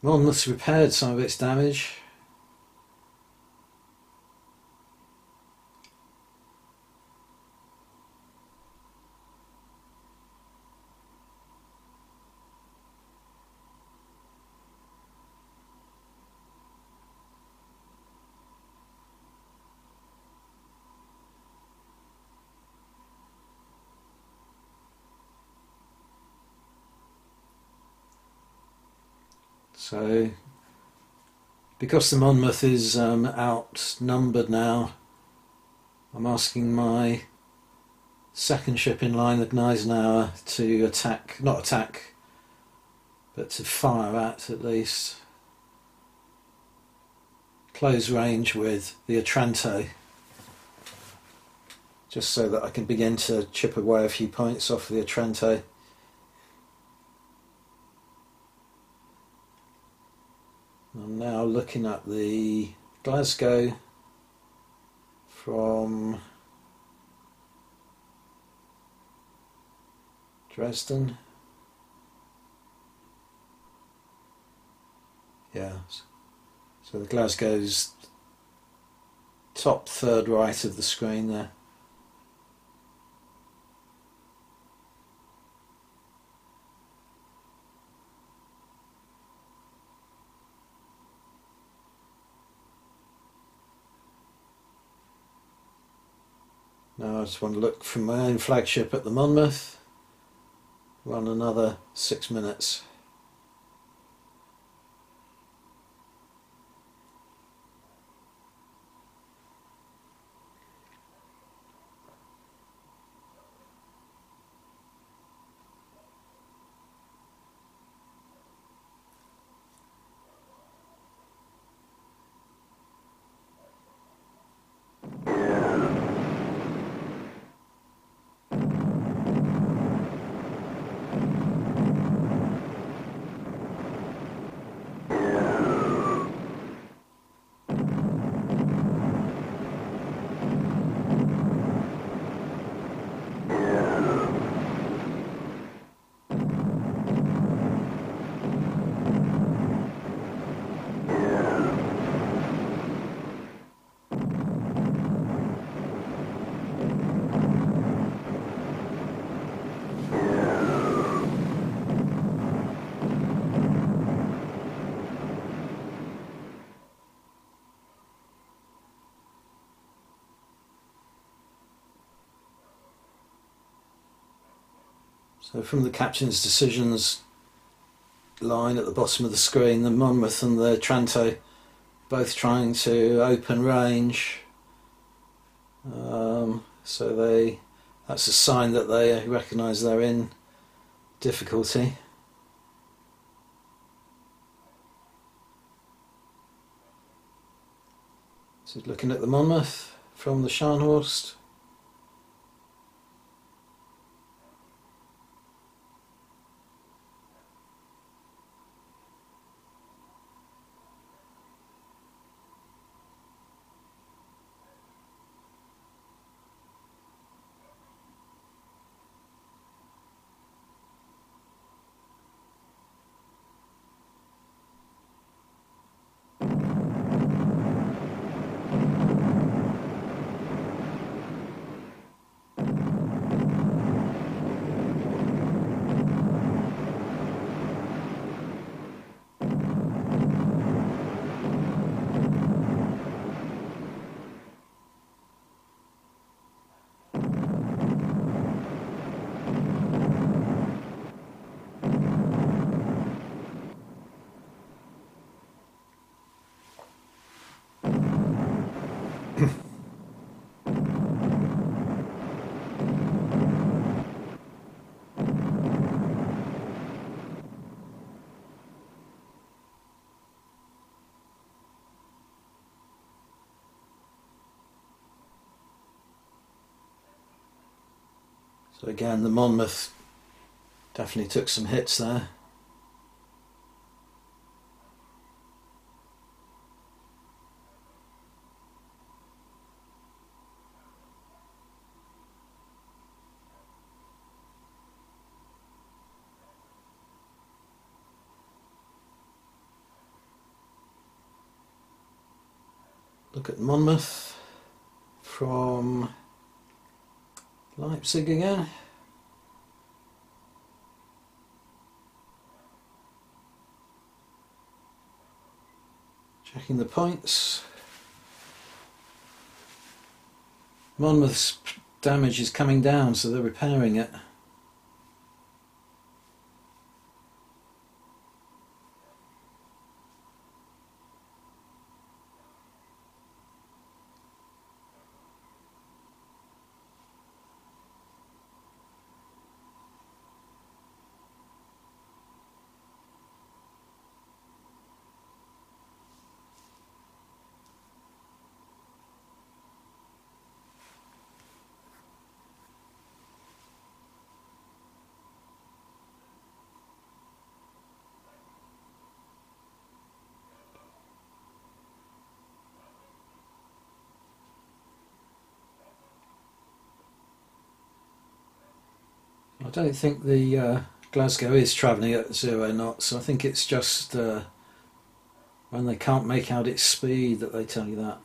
Monmouth's repaired some of its damage. So, because the Monmouth is um, outnumbered now, I'm asking my second ship in line, the Gneisenau, to attack, not attack, but to fire at at least. Close range with the Otranto, just so that I can begin to chip away a few points off the Otranto. I'm now looking at the Glasgow from Dresden. Yeah, so the Glasgow's top third right of the screen there. I just want to look from my own flagship at the Monmouth. Run another six minutes. So from the captain's decisions line at the bottom of the screen, the Monmouth and the Otranto both trying to open range. Um, so they that's a sign that they recognise they're in difficulty. So looking at the Monmouth from the Scharnhorst. So again, the Monmouth definitely took some hits there. Look at Monmouth from Leipzig again. Checking the points. Monmouth's damage is coming down, so they're repairing it. Don't think the uh, Glasgow is travelling at zero knots. I think it's just uh, when they can't make out its speed that they tell you that.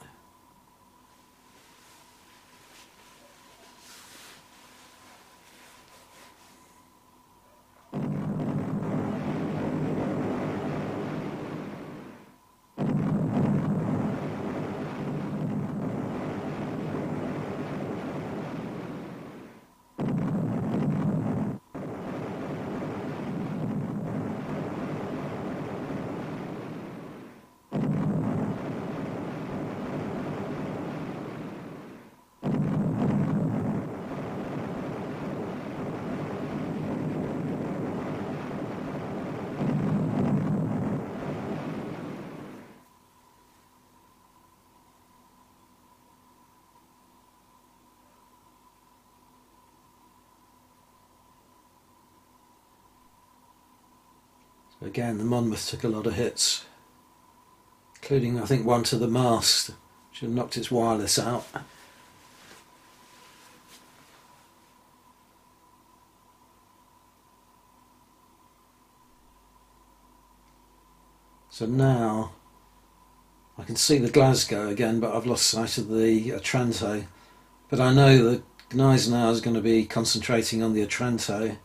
Again, the Monmouth took a lot of hits, including I think one to the mast, which had knocked its wireless out. So now I can see the Glasgow again, but I've lost sight of the Otranto. But I know that Gneisenau is going to be concentrating on the Otranto.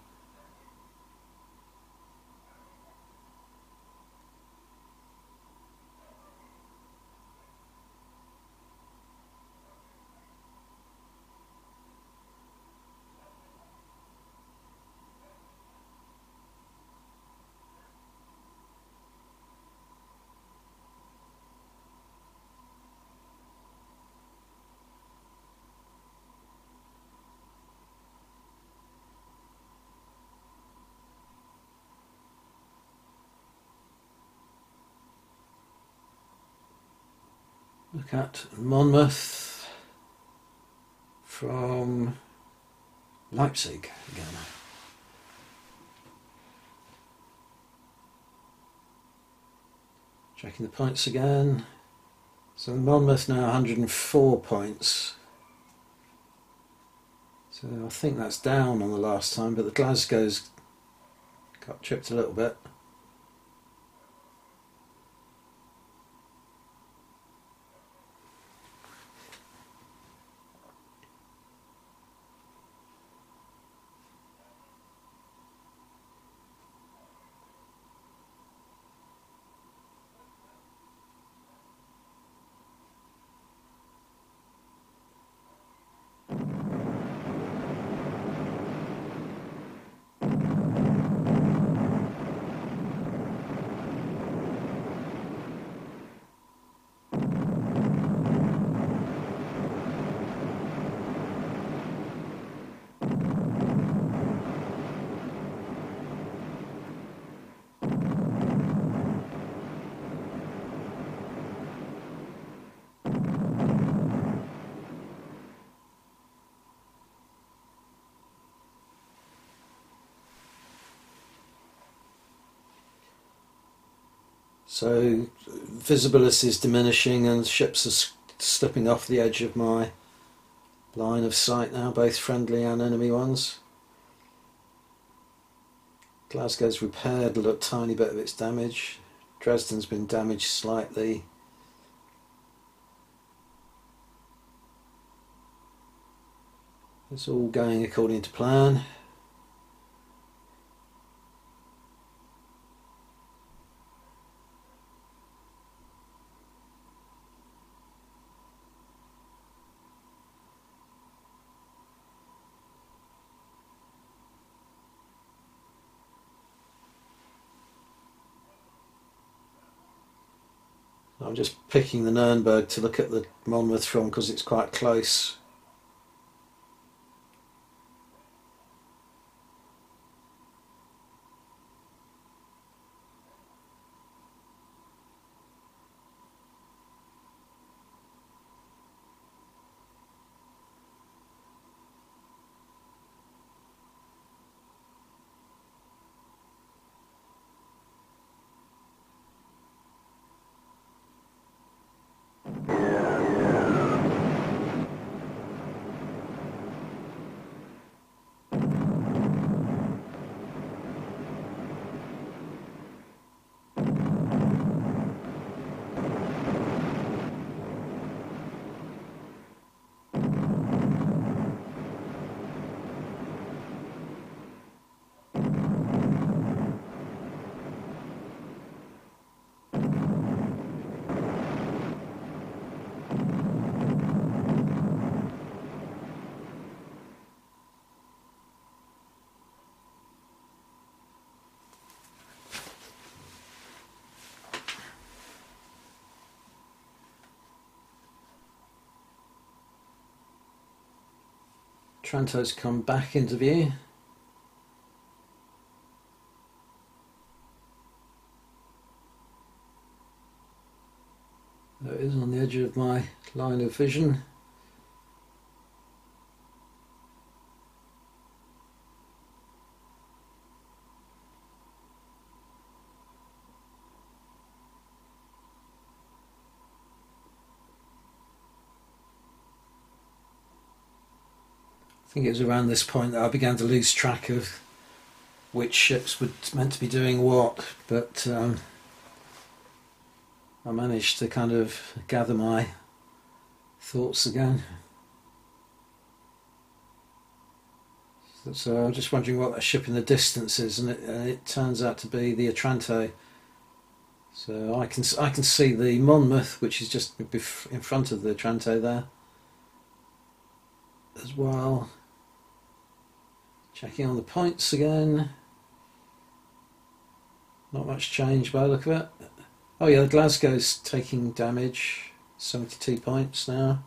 Look at Monmouth from Leipzig again. Checking the points again. So Monmouth now 104 points. So I think that's down on the last time, but the Glasgow's got chipped a little bit. So visibility is diminishing and ships are slipping off the edge of my line of sight now, both friendly and enemy ones. Glasgow's repaired a little tiny bit of its damage. Dresden's been damaged slightly. It's all going according to plan. I'm just picking the Nürnberg to look at the Monmouth from because it's quite close. Otranto's come back into view. There it is on the edge of my line of vision. I think it was around this point that I began to lose track of which ships were meant to be doing what, but um, I managed to kind of gather my thoughts again. So I'm just wondering what that ship in the distance is, and it, uh, it turns out to be the Otranto. So I can I can see the Monmouth, which is just in front of the Otranto there, as well. Checking on the points again. Not much change by the look of it. Oh yeah, Glasgow's taking damage. 72 points now.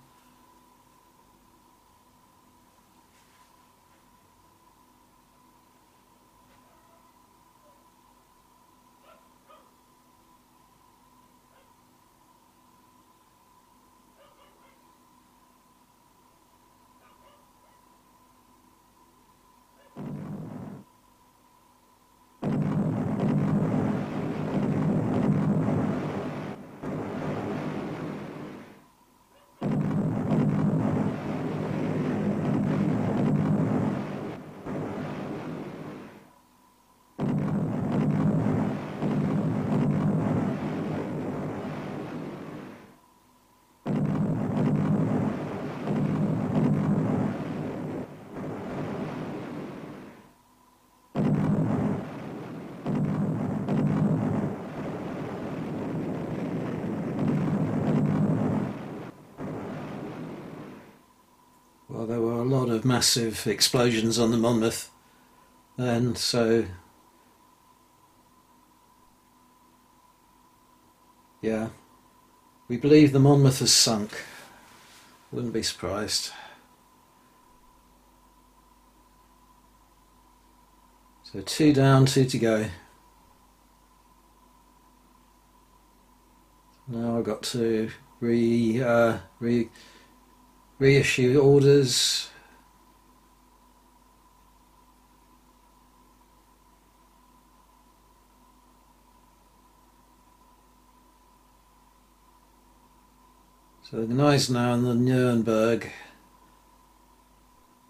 Well, there were a lot of massive explosions on the Monmouth and so yeah, we believe the Monmouth has sunk. Wouldn't be surprised. So two down, two to go. Now I've got to re uh, re reissue orders. So the Gneisenau and the Nuremberg,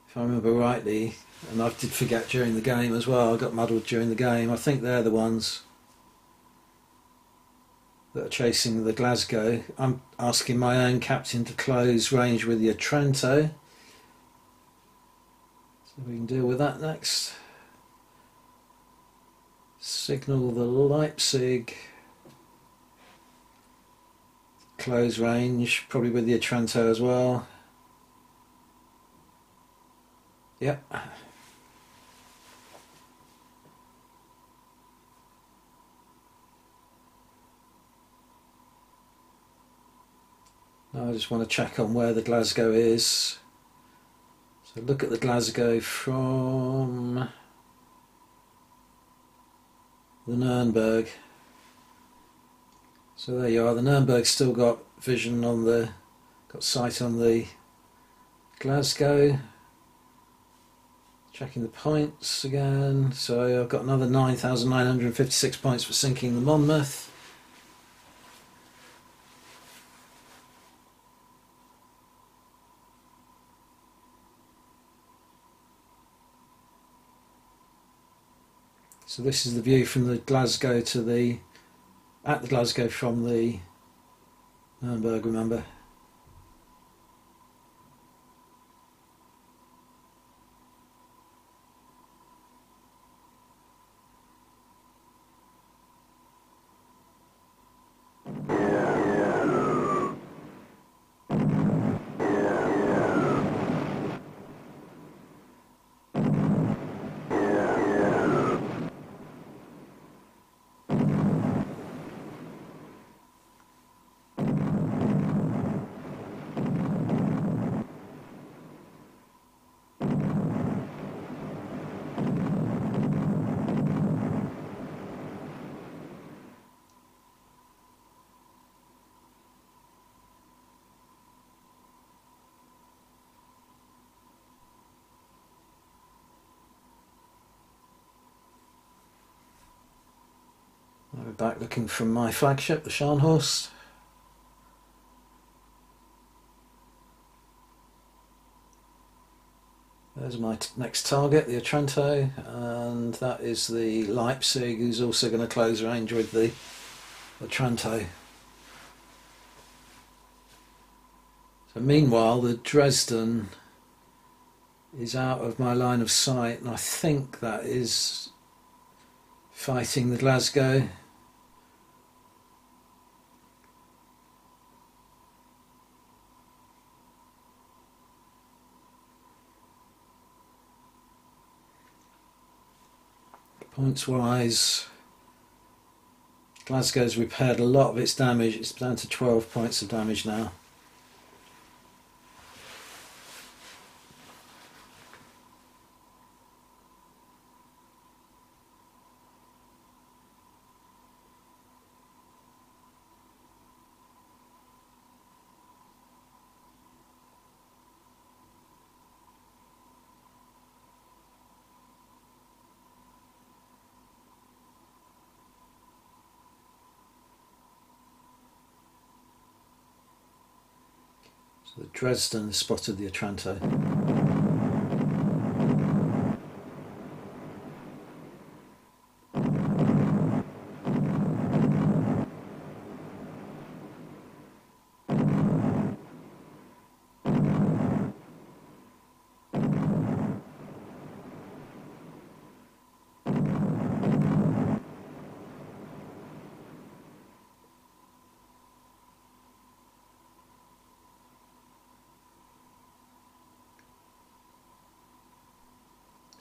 if I remember rightly, and I did forget during the game as well, I got muddled during the game, I think they're the ones that are chasing the Glasgow. I'm asking my own captain to close range with the Otranto. So we can deal with that next. Signal the Leipzig. Close range, probably with the Otranto as well. Yep. Now I just want to check on where the Glasgow is. So look at the Glasgow from the Nuremberg. So there you are. The Nuremberg still got vision on the, got sight on the Glasgow. Checking the points again. So I've got another 9,956 points for sinking the Monmouth. So this is the view from the Glasgow to the, at the Glasgow from the Nuremberg, remember. Back looking from my flagship, the Scharnhorst. There's my next target, the Otranto, and that is the Leipzig, who's also going to close range with the Otranto. So meanwhile, the Dresden is out of my line of sight, and I think that is fighting the Glasgow. Points wise, Glasgow's repaired a lot of its damage. It's down to 12 points of damage now. So the Dresden spotted the Otranto.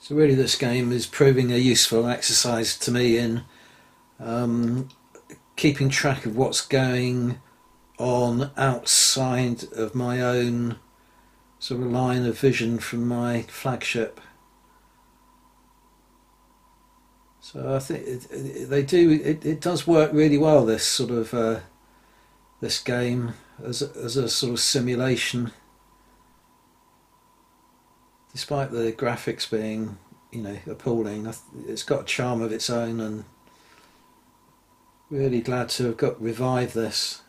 So really, this game is proving a useful exercise to me in um, keeping track of what's going on outside of my own sort of line of vision from my flagship. So I think it, they do. It, it does work really well. This sort of uh, this game as a, as a sort of simulation despite the graphics being, you know, appalling, it's got a charm of its own, and really glad to have got revived this.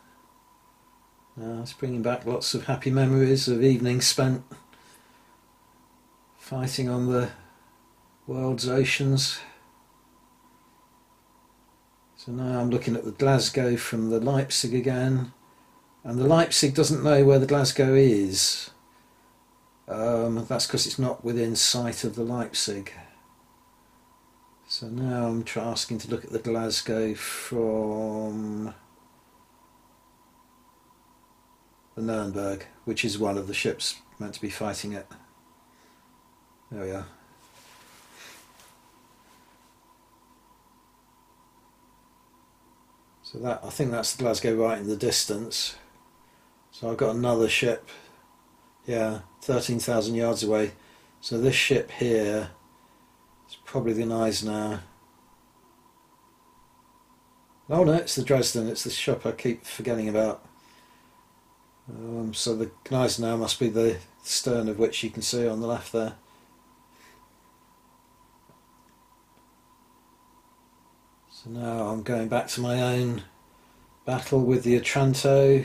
Uh, it's bringing back lots of happy memories of evenings spent fighting on the world's oceans. So now I'm looking at the Glasgow from the Leipzig again, and the Leipzig doesn't know where the Glasgow is. Um, that's because it's not within sight of the Leipzig. So now I'm asking to look at the Glasgow from the Nuremberg, which is one of the ships meant to be fighting it. There we are. So that I think that's the Glasgow right in the distance. So I've got another ship yeah, 13,000 yards away. So this ship here is probably the Gneisenau. Oh no, it's the Dresden, it's the ship I keep forgetting about. Um, so the Gneisenau must be the stern of which you can see on the left there. So now I'm going back to my own battle with the Otranto.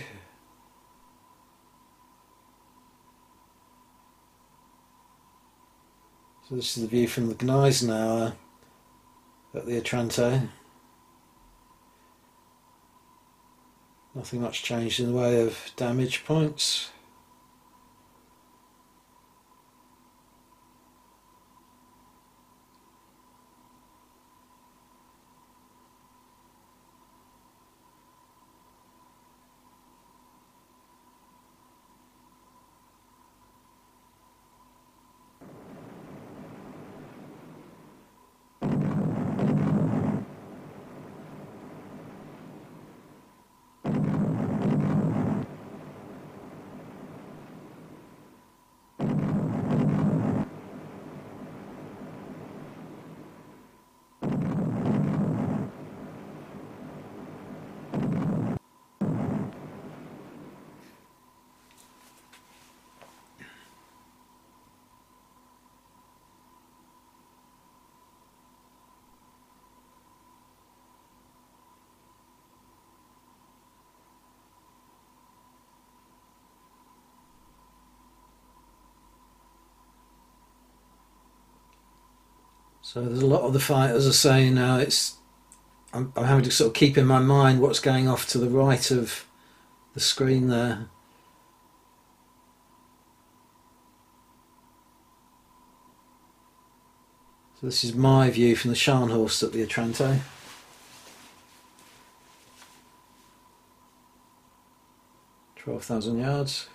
So this is the view from the Gneisenau at the Otranto. Nothing much changed in the way of damage points. So there's a lot of the fighters are saying now it's. I'm, I'm having to sort of keep in my mind what's going off to the right of the screen there. So this is my view from the Scharnhorst at the Otranto. Twelve thousand yards.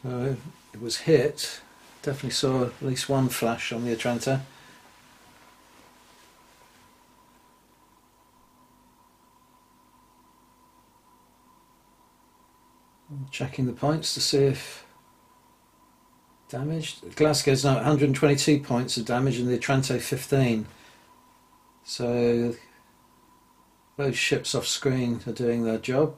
So it was hit. Definitely saw at least one flash on the Otranto. Checking the points to see if damaged. Glasgow's now 122 points of damage and the Otranto 15. So those ships off screen are doing their job.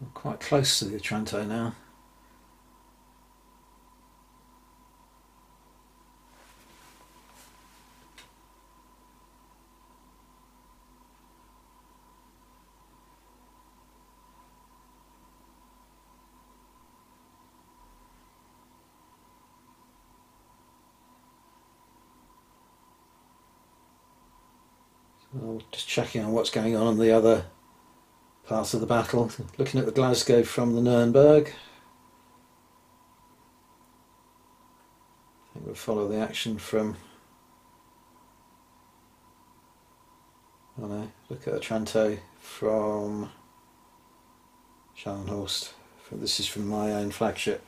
I'm quite close to the Otranto now. Just checking on what's going on on the other part of the battle. Looking at the Glasgow from the Nuremberg. I think we'll follow the action from. Oh no, look at Otranto from Scharnhorst. This is from my own flagship.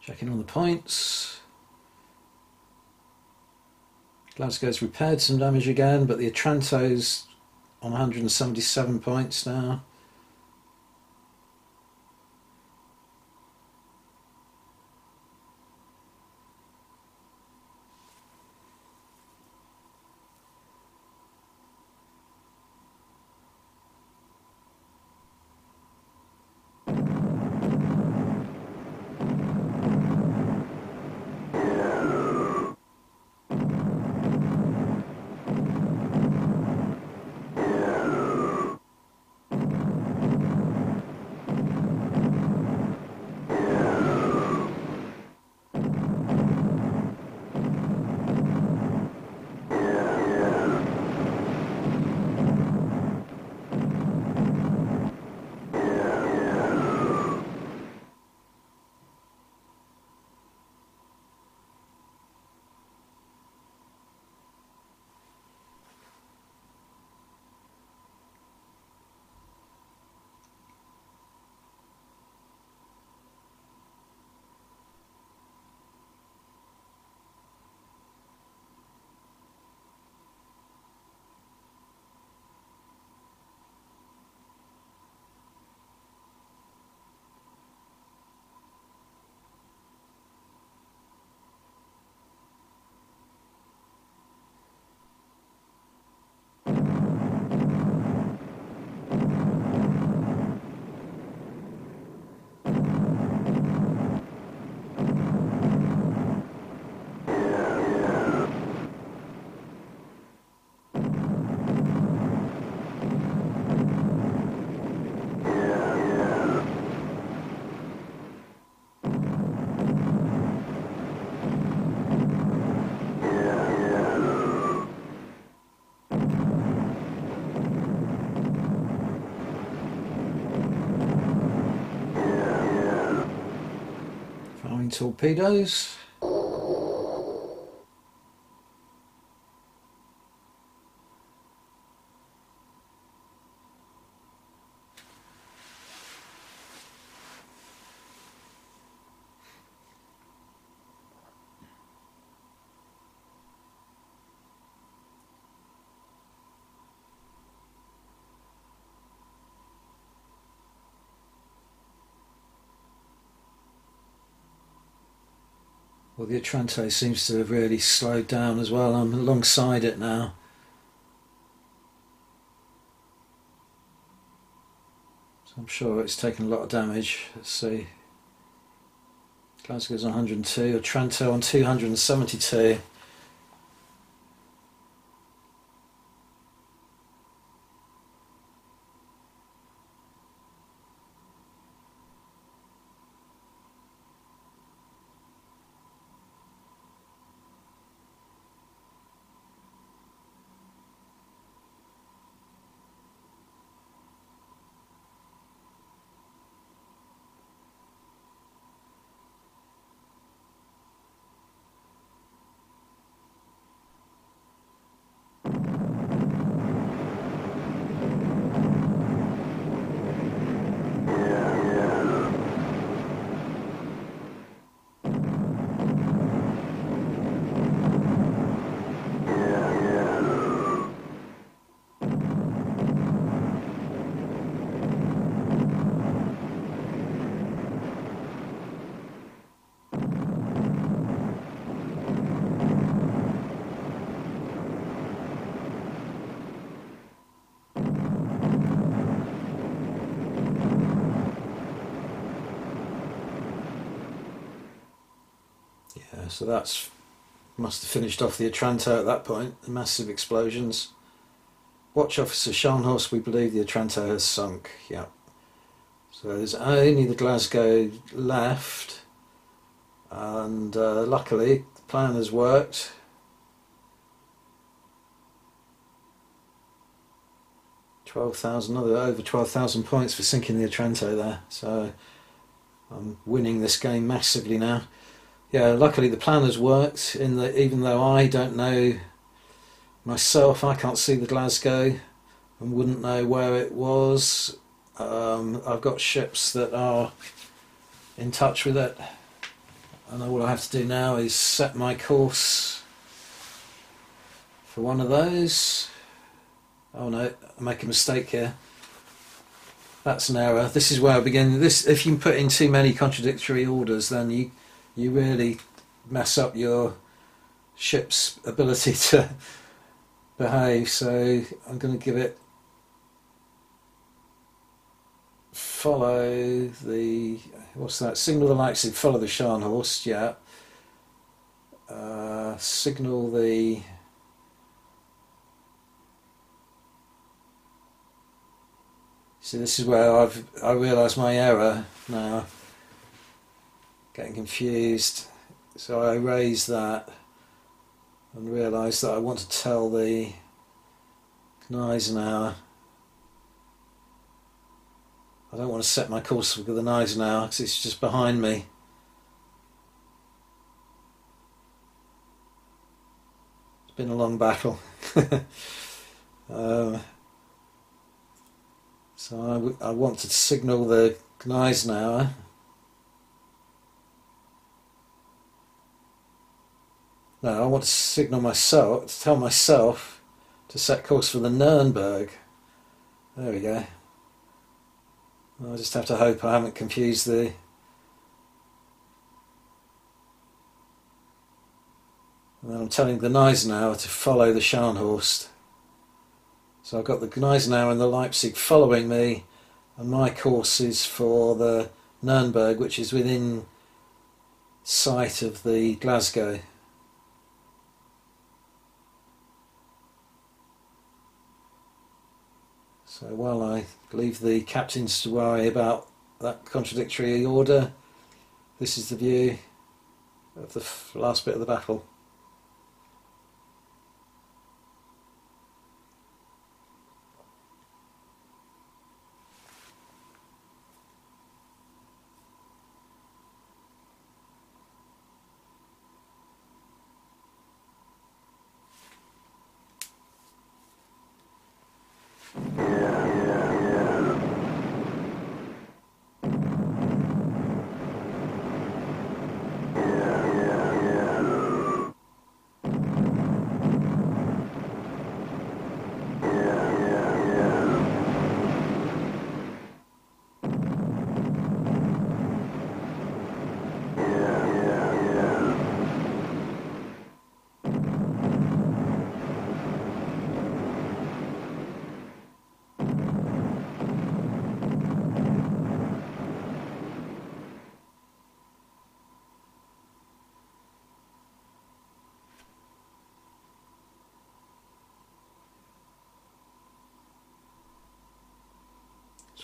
Checking on the points. Glasgow's repaired some damage again, but the Otranto's on 177 points now. Torpedoes. Well, the Otranto seems to have really slowed down as well. I'm alongside it now. So I'm sure it's taken a lot of damage. Let's see. Glasgow's on 102, Otranto on 272. Yeah, that's must have finished off the Otranto at that point. The massive explosions. Watch Officer Scharnhorst, we believe the Otranto has sunk. Yeah. So there's only the Glasgow left, and uh, luckily the plan has worked. Twelve thousand, over twelve thousand points for sinking the Otranto there. So I'm winning this game massively now yeah, luckily the plan has worked. In that, even though I don't know myself, I can't see the Glasgow and wouldn't know where it was. Um, I've got ships that are in touch with it, and all I have to do now is set my course for one of those. Oh no, I make a mistake here. That's an error. This is where I begin. This, if you put in too many contradictory orders, then you you really mess up your ship's ability to behave. So I'm going to give it follow the what's that? Signal the Leipzig, follow the Scharnhorst. Yeah. Uh, signal the. See, this is where I've I realise my error now getting confused. So I raised that and realised that I want to tell the Gneisenau. I don't want to set my course with the Gneisenau because it's just behind me. It's been a long battle. um, so I, I want to signal the Gneisenau No, I want to signal myself, to tell myself to set course for the Nuremberg. There we go. I just have to hope I haven't confused the And then I'm telling the Gneisenau to follow the Scharnhorst. So I've got the Gneisenau and the Leipzig following me, and my course is for the Nuremberg, which is within sight of the Glasgow. So while I leave the captains to worry about that contradictory order, this is the view of the last bit of the battle.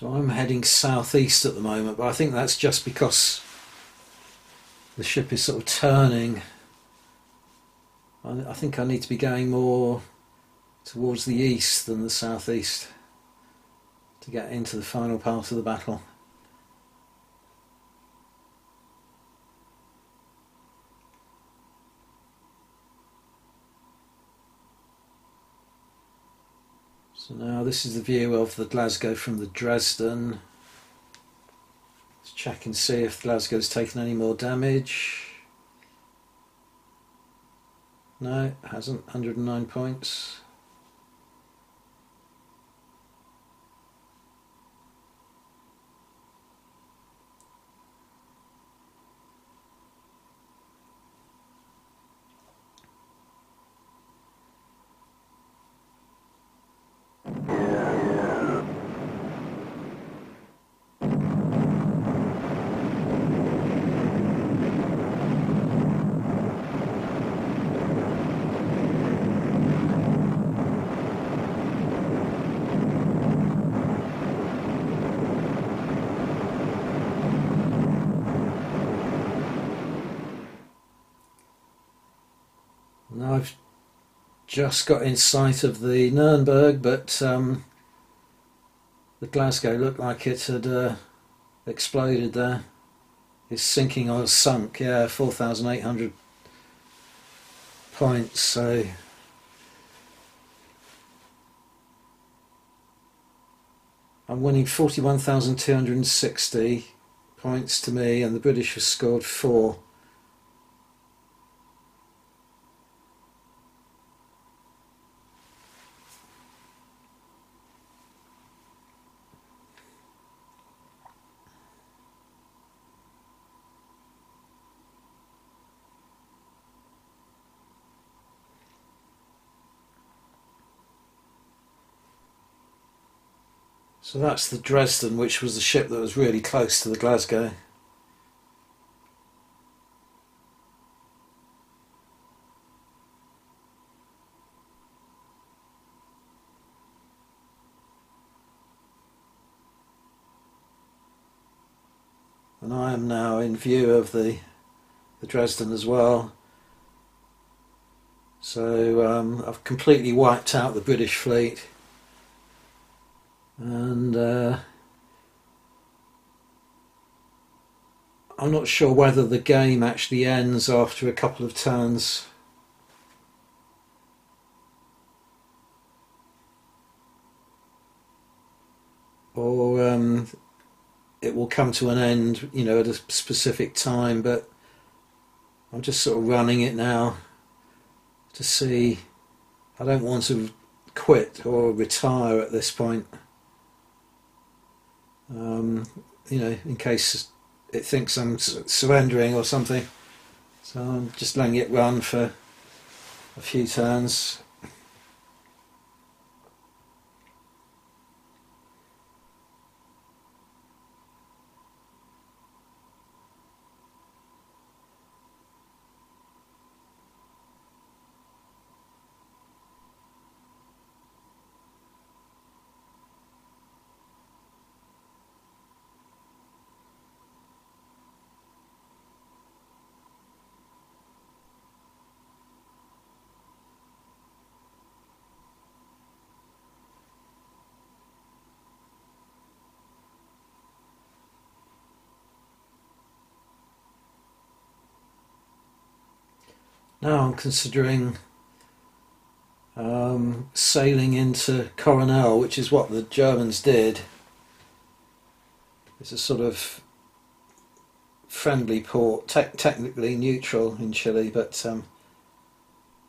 So I'm heading southeast at the moment, but I think that's just because the ship is sort of turning. I, I think I need to be going more towards the east than the southeast to get into the final part of the battle. So now this is the view of the Glasgow from the Dresden. Let's check and see if Glasgow's taken any more damage. No, it hasn't. 109 points. Now I've just got in sight of the Nuremberg, but um, the Glasgow looked like it had uh, exploded there. It's sinking or sunk, yeah, 4,800 points, so. I'm winning 41,260 points to me, and the British have scored four. So that's the Dresden, which was the ship that was really close to the Glasgow. And I am now in view of the, the Dresden as well. So um, I've completely wiped out the British fleet and uh, I'm not sure whether the game actually ends after a couple of turns. Or um, it will come to an end, you know, at a specific time, but I'm just sort of running it now to see. I don't want to quit or retire at this point um, you know, in case it thinks I'm surrendering or something. So I'm just letting it run for a few turns Now I'm considering um, sailing into Coronel, which is what the Germans did. It's a sort of friendly port, te- technically neutral in Chile, but um,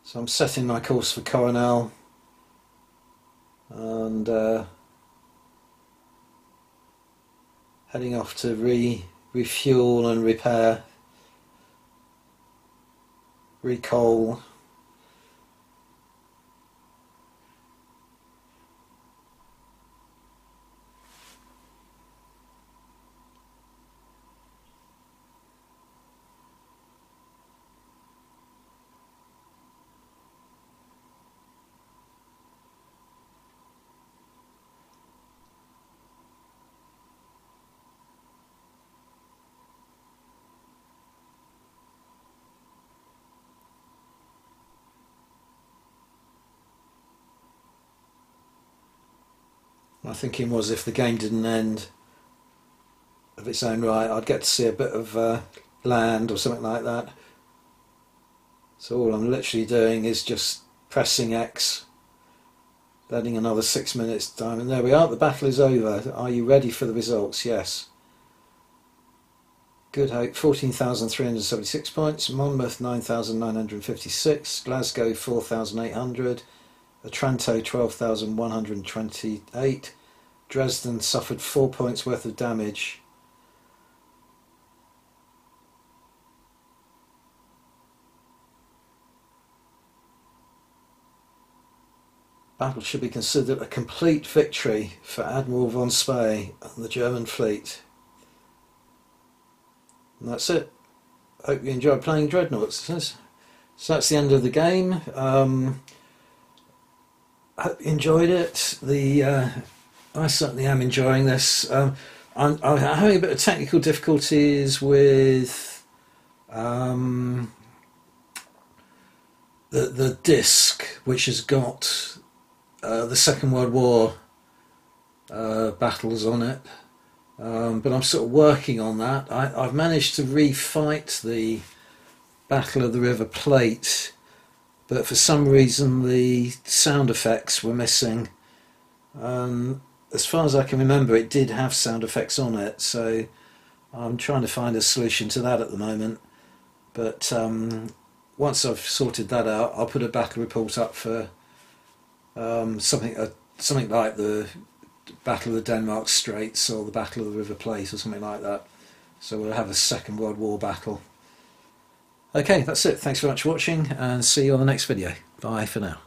so I'm setting my course for Coronel and uh, heading off to re refuel and repair recall thinking was if the game didn't end of its own right, I'd get to see a bit of uh, land or something like that. So all I'm literally doing is just pressing X, letting another six minutes time, and there we are. The battle is over. Are you ready for the results? Yes. Good Hope 14,376 points, Monmouth 9,956, Glasgow 4,800, Otranto 12,128, Dresden suffered 4 points worth of damage. Battle should be considered a complete victory for Admiral von Spee and the German fleet. And that's it. Hope you enjoyed playing Dreadnoughts. So that's the end of the game. Um, hope you enjoyed it. The uh, I certainly am enjoying this. Um, I'm, I'm, having a bit of technical difficulties with um, the the disc, which has got uh, the Second World War uh, battles on it. Um, but I'm sort of working on that. I, have managed to refight the Battle of the River Plate, but for some reason the sound effects were missing. Um, as far as I can remember, it did have sound effects on it, so I'm trying to find a solution to that at the moment. But um, once I've sorted that out, I'll put a battle report up for um, something uh, something like the Battle of the Denmark Straits or the Battle of the River Plate or something like that. So we'll have a Second World War battle. Okay, that's it. Thanks very much for watching and see you on the next video. Bye for now.